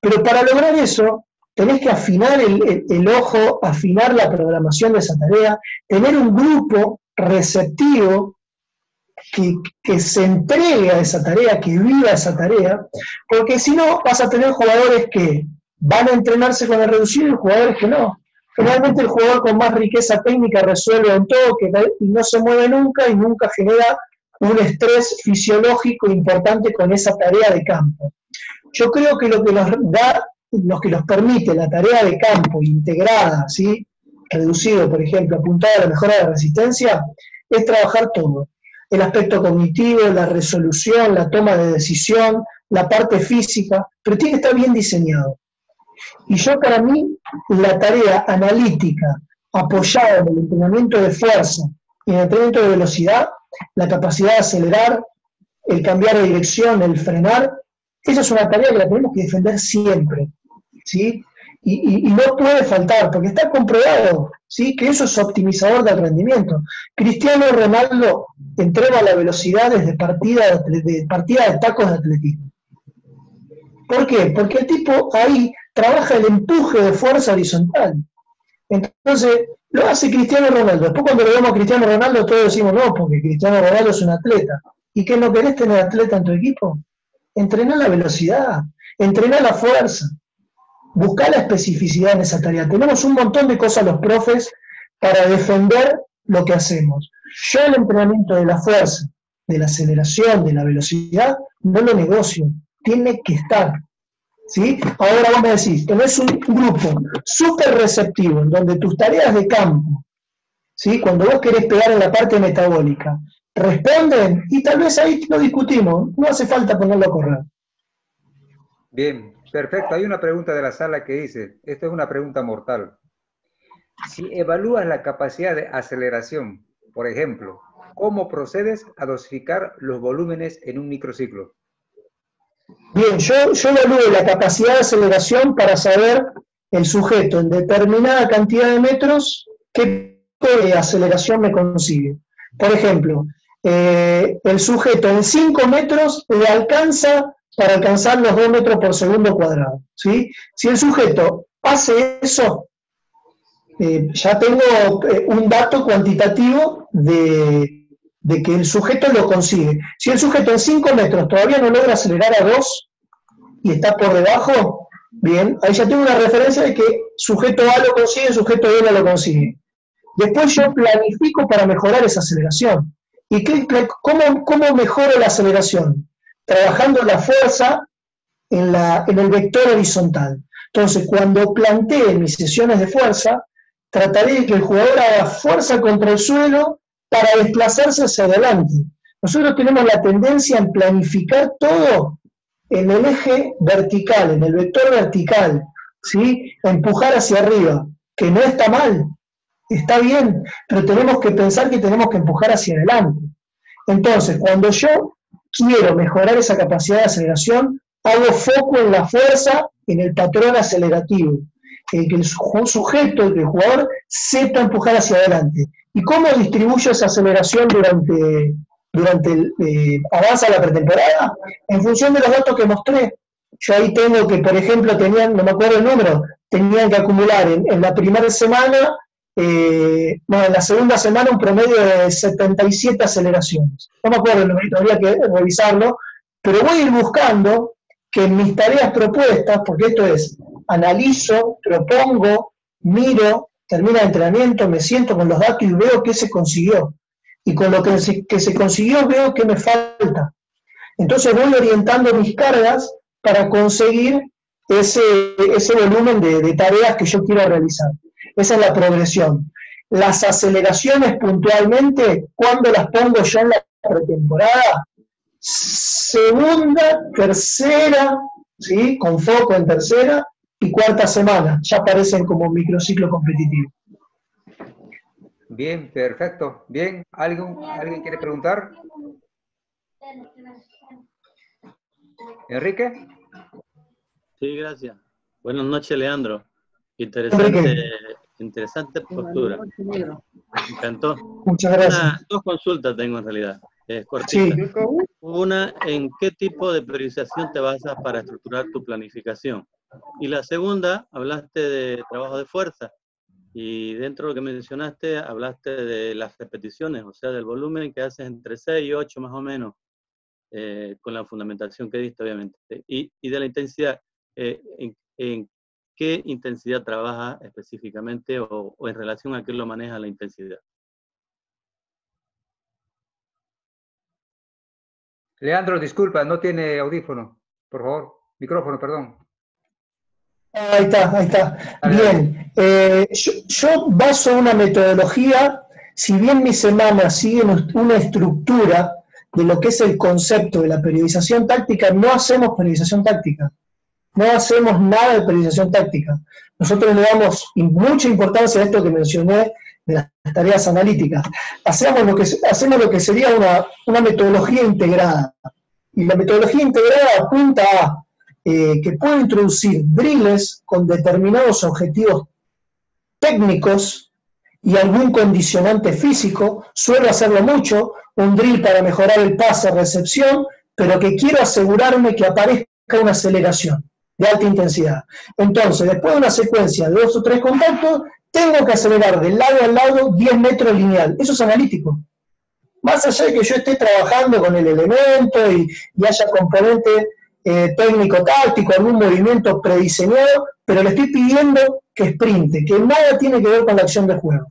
Speaker 2: Pero para lograr eso, tenés que afinar el, ojo, afinar la programación de esa tarea, tener un grupo receptivo que, que, se entregue a esa tarea, que viva esa tarea, porque si no vas a tener jugadores que van a entrenarse con el reducido y jugadores que no. Generalmente el jugador con más riqueza técnica resuelve un toque no se mueve nunca y nunca genera un estrés fisiológico importante con esa tarea de campo. Yo creo que lo que nos da, lo que nos permite la tarea de campo integrada, ¿sí? reducido, por ejemplo, apuntada a la mejora de resistencia, es trabajar todo. El aspecto cognitivo, la resolución, la toma de decisión, la parte física, pero tiene que estar bien diseñado. Y yo para mí, la tarea analítica apoyada en el entrenamiento de fuerza y en el entrenamiento de velocidad, la capacidad de acelerar, el cambiar de dirección, el frenar, esa es una tarea que la tenemos que defender siempre. ¿sí? Y, no puede faltar, porque está comprobado ¿sí? que eso es optimizador del rendimiento. Cristiano Ronaldo entrega la velocidad desde partida de, partida de tacos de atletismo. ¿Por qué? Porque el tipo ahí trabaja el empuje de fuerza horizontal. Entonces, lo hace Cristiano Ronaldo. Después cuando lo vemos a Cristiano Ronaldo, todos decimos, no, porque Cristiano Ronaldo es un atleta. ¿Y qué no querés tener atleta en tu equipo? Entrenar la velocidad, entrenar la fuerza, buscar la especificidad en esa tarea. Tenemos un montón de cosas los profes para defender lo que hacemos. Yo el entrenamiento de la fuerza, de la aceleración, de la velocidad, no lo negocio, tiene que estar. ¿Sí? Ahora vos me decís, tenés un grupo súper receptivo, en donde tus tareas de campo, ¿sí? cuando vos querés pegar en la parte metabólica, responden y tal vez ahí lo discutimos, no hace falta ponerlo a correr.
Speaker 1: Bien, perfecto. Hay una pregunta de la sala que dice, esta es una pregunta mortal. Si evalúas la capacidad de aceleración, por ejemplo, ¿cómo procedes a dosificar los volúmenes en un microciclo?
Speaker 2: Bien, yo, yo la capacidad de aceleración para saber el sujeto en determinada cantidad de metros qué tipo de aceleración me consigue. Por ejemplo, eh, el sujeto en 5 metros le alcanza para alcanzar los 2 metros por segundo cuadrado. ¿sí? Si el sujeto hace eso, eh, ya tengo eh, un dato cuantitativo de, que el sujeto lo consigue. Si el sujeto en 5 metros todavía no logra acelerar a 2 y está por debajo, bien, ahí ya tengo una referencia de que sujeto A lo consigue, sujeto B no lo consigue. Después yo planifico para mejorar esa aceleración. ¿Y qué, cómo, cómo mejoro la aceleración? Trabajando la fuerza en, la, en el vector horizontal. Entonces, cuando plantee mis sesiones de fuerza, trataré de que el jugador haga fuerza contra el suelo para desplazarse hacia adelante. Nosotros tenemos la tendencia en planificar todo en el eje vertical, en el vector vertical, ¿sí? empujar hacia arriba, que no está mal, está bien, pero tenemos que pensar que tenemos que empujar hacia adelante. Entonces, cuando yo quiero mejorar esa capacidad de aceleración, hago foco en la fuerza, en el patrón acelerativo, en que el sujeto, el jugador, sepa empujar hacia adelante. ¿Y cómo distribuyo esa aceleración durante, durante el eh, avanza la pretemporada? En función de los datos que mostré. Yo ahí tengo que, por ejemplo, tenían, no me acuerdo el número, tenían que acumular en la primera semana eh, en la segunda semana un promedio de 77 aceleraciones. No me acuerdo, habría que revisarlo, pero voy a ir buscando que en mis tareas propuestas, porque esto es, analizo, propongo, miro, termina el entrenamiento, me siento con los datos y veo qué se consiguió. Y con lo que se, que se consiguió veo qué me falta. Entonces voy orientando mis cargas para conseguir ese, ese volumen de tareas que yo quiero realizar. Esa es la progresión. Las aceleraciones puntualmente, ¿cuándo las pongo yo en la pretemporada? Segunda, tercera, ¿sí? con foco en tercera y cuarta semana. Ya aparecen como microciclo competitivo.
Speaker 1: Bien, perfecto. Bien, ¿alguien, ¿alguien quiere preguntar? Enrique.
Speaker 3: Sí, gracias. Buenas noches, Leandro. Interesante, interesante postura. Me encantó.
Speaker 2: Muchas gracias.
Speaker 3: dos consultas tengo en realidad. Es cortita. Una, ¿en qué tipo de priorización te basas para estructurar tu planificación? Y la segunda, hablaste de trabajo de fuerza. Y dentro de lo que mencionaste, hablaste de las repeticiones, o sea, del volumen que haces entre 6 y 8 más o menos, eh, con la fundamentación que diste, obviamente. Y, y de la intensidad, eh, en, en, qué intensidad trabaja específicamente o, en relación a qué lo maneja la intensidad.
Speaker 1: Leandro, disculpa, no tiene audífono. Por favor, micrófono, perdón.
Speaker 2: Ahí está, ahí está. Bien, eh, yo, baso una metodología, si bien mi semana sigue una estructura de lo que es el concepto de la periodización táctica, no hacemos periodización táctica no hacemos nada de periodización táctica. Nosotros le damos mucha importancia a esto que mencioné de las tareas analíticas. Hacemos lo que, hacemos lo que sería una, metodología integrada. Y la metodología integrada apunta a eh, que puedo introducir drills con determinados objetivos técnicos y algún condicionante físico. Suelo hacerlo mucho, un drill para mejorar el pase-recepción, pero que quiero asegurarme que aparezca una aceleración de alta intensidad. Entonces, después de una secuencia de dos o tres contactos, tengo que acelerar de lado a lado 10 metros lineal. Eso es analítico. Más allá de que yo esté trabajando con el elemento y, haya componente eh, técnico-táctico, algún movimiento prediseñado, pero le estoy pidiendo que sprinte, que nada tiene que ver con la acción de juego.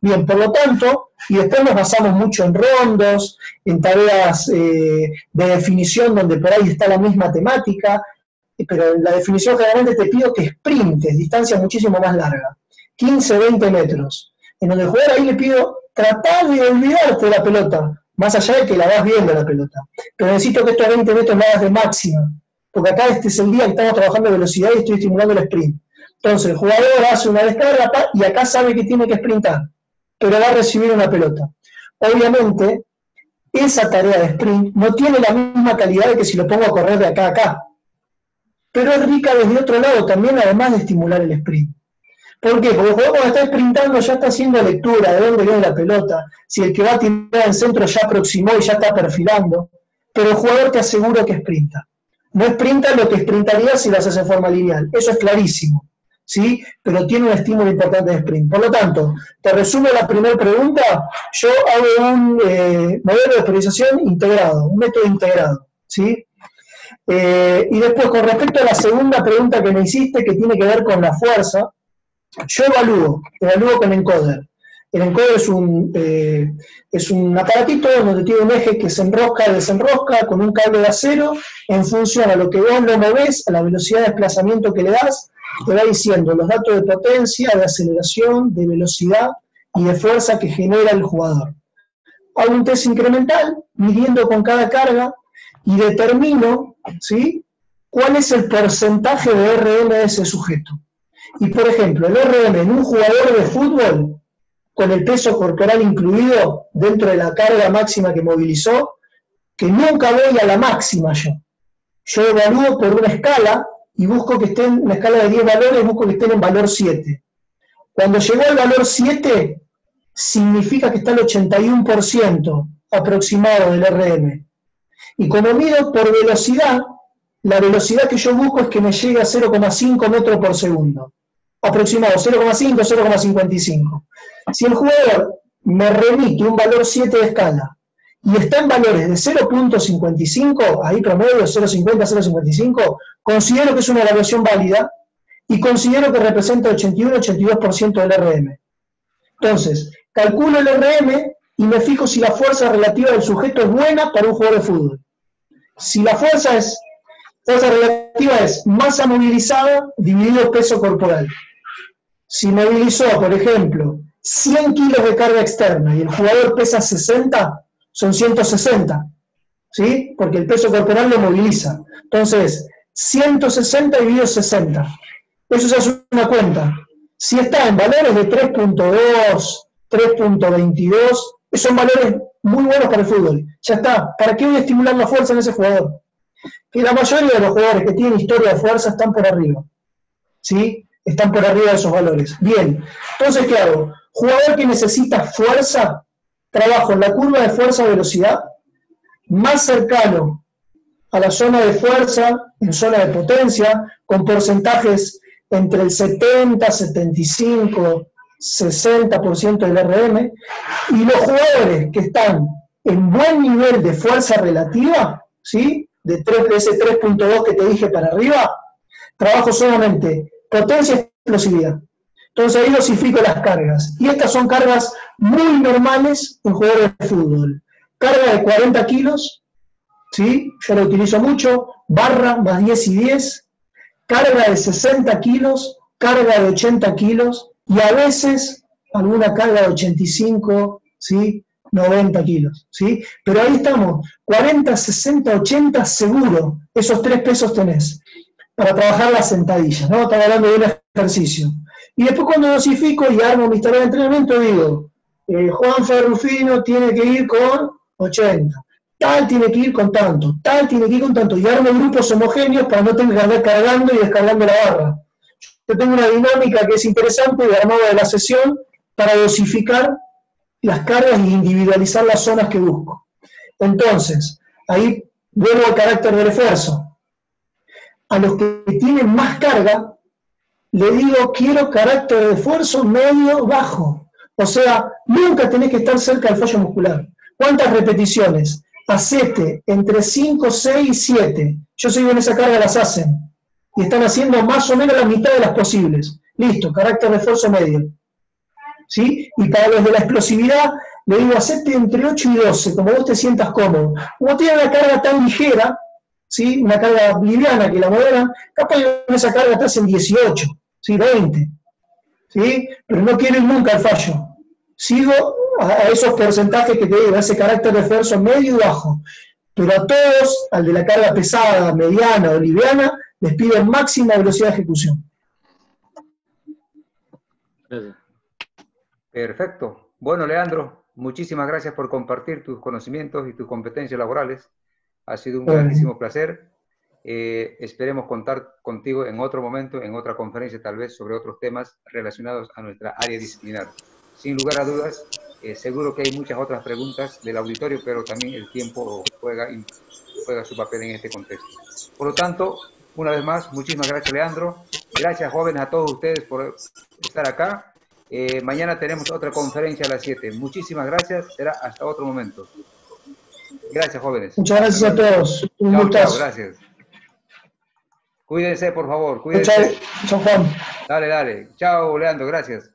Speaker 2: Bien, por lo tanto, Y después nos basamos mucho en rondos, en tareas eh, de definición donde por ahí está la misma temática, pero en la definición generalmente te pido que sprintes, distancia muchísimo más larga, 15, 20 metros. En donde jugar ahí le pido tratar de olvidarte de la pelota, más allá de que la vas viendo la pelota. Pero necesito que estos 20 metros me hagas de máxima, porque acá este es el día que estamos trabajando velocidad y estoy estimulando el sprint. Entonces el jugador hace una descarga y acá sabe que tiene que sprintar, pero va a recibir una pelota. Obviamente, esa tarea de sprint no tiene la misma calidad de que si lo pongo a correr de acá a acá pero es rica desde otro lado también, además de estimular el sprint. ¿Por qué? Porque el jugador cuando está sprintando ya está haciendo lectura de dónde viene la pelota, si el que va a tirar en centro ya aproximó y ya está perfilando, pero el jugador te asegura que sprinta. No sprinta lo que sprintaría si lo haces en forma lineal, eso es clarísimo, ¿sí? Pero tiene un estímulo importante de sprint. Por lo tanto, te resumo la primera pregunta, yo hago un eh, modelo de priorización integrado, un método integrado, ¿sí? Eh, y después, con respecto a la segunda pregunta que me hiciste, que tiene que ver con la fuerza, yo evalúo, evalúo con encoder. El encoder es un, eh, es un aparatito donde tiene un eje que se enrosca y desenrosca con un cable de acero en función a lo que vos lo movés, a la velocidad de desplazamiento que le das, te va diciendo los datos de potencia, de aceleración, de velocidad y de fuerza que genera el jugador. Hago un test incremental, midiendo con cada carga y determino ¿sí? cuál es el porcentaje de RM de ese sujeto. Y por ejemplo, el RM en un jugador de fútbol, con el peso corporal incluido dentro de la carga máxima que movilizó, que nunca voy a la máxima yo. Yo evalúo por una escala y busco que estén, una escala de 10 valores, busco que estén en valor 7. Cuando llegó al valor 7, significa que está el 81% aproximado del RM. Y como mido por velocidad, la velocidad que yo busco es que me llegue a 0,5 metros por segundo. Aproximado, 0,5, 0,55. Si el jugador me remite un valor 7 de escala y está en valores de 0.55, ahí promedio 0.50, 0.55, considero que es una evaluación válida y considero que representa 81-82% del RM. Entonces, calculo el RM y me fijo si la fuerza relativa del sujeto es buena para un jugador de fútbol. Si la fuerza es fuerza relativa es masa movilizada dividido peso corporal. Si movilizó, por ejemplo, 100 kilos de carga externa y el jugador pesa 60, son 160, ¿sí? Porque el peso corporal lo moviliza. Entonces, 160 dividido 60. Eso se hace una cuenta. Si está en valores de 3.2, 3.22, son valores muy buenos para el fútbol. Ya está. ¿Para qué voy a estimular la fuerza en ese jugador? Que la mayoría de los jugadores que tienen historia de fuerza están por arriba. ¿Sí? Están por arriba de esos valores. Bien. Entonces, ¿qué hago? Jugador que necesita fuerza, trabajo en la curva de fuerza-velocidad, más cercano a la zona de fuerza, en zona de potencia, con porcentajes entre el 70, 75, 60% del RM, y los jugadores que están en buen nivel de fuerza relativa, ¿sí? de, 3, de ese 3.2 que te dije para arriba, trabajo solamente potencia y explosividad. Entonces ahí dosifico las cargas. Y estas son cargas muy normales en jugadores de fútbol. Carga de 40 kilos, ¿sí? yo lo utilizo mucho, barra más 10 y 10, carga de 60 kilos, carga de 80 kilos, y a veces alguna carga de 85, ¿sí? 90 kilos, ¿sí? Pero ahí estamos, 40, 60, 80 seguro, esos tres pesos tenés para trabajar las sentadillas, ¿no? Estamos hablando de un ejercicio. Y después cuando dosifico y armo mi tarea de entrenamiento, digo, eh, Juan Ferrufino tiene que ir con 80, tal tiene que ir con tanto, tal tiene que ir con tanto, y armo grupos homogéneos para no tener que andar cargando y descargando la barra yo tengo una dinámica que es interesante de armado de la sesión para dosificar las cargas e individualizar las zonas que busco. Entonces, ahí vuelvo al carácter del esfuerzo. A los que tienen más carga, le digo, quiero carácter de esfuerzo medio bajo. O sea, nunca tenés que estar cerca del fallo muscular. ¿Cuántas repeticiones? Hacete entre 5, 6 y 7. Yo soy en esa carga, las hacen y están haciendo más o menos la mitad de las posibles. Listo, carácter de esfuerzo medio. ¿Sí? Y para los de la explosividad, le digo, acepte entre 8 y 12, como vos te sientas cómodo. Como tiene una carga tan ligera, ¿sí? una carga liviana que la moderan, capaz que esa carga estás en 18, ¿sí? 20, ¿sí? pero no quiero nunca el fallo. Sigo a esos porcentajes que te digo, ese carácter de esfuerzo medio y bajo. Pero a todos, al de la carga pesada, mediana o liviana, les pido máxima velocidad de ejecución.
Speaker 1: Perfecto. Bueno, Leandro, muchísimas gracias por compartir tus conocimientos y tus competencias laborales. Ha sido un grandísimo placer. Eh, esperemos contar contigo en otro momento, en otra conferencia tal vez, sobre otros temas relacionados a nuestra área disciplinar. Sin lugar a dudas, eh, seguro que hay muchas otras preguntas del auditorio, pero también el tiempo juega, juega su papel en este contexto. Por lo tanto, una vez más, muchísimas gracias, Leandro. Gracias, jóvenes, a todos ustedes por estar acá. Eh, mañana tenemos otra conferencia a las 7. Muchísimas gracias. Será hasta otro momento. Gracias, jóvenes.
Speaker 2: Muchas gracias a todos.
Speaker 1: Un chao, chao, gracias. Cuídense, por favor. Cuídense.
Speaker 2: Chao, Juan.
Speaker 1: Dale, dale. Chao, Leandro. Gracias.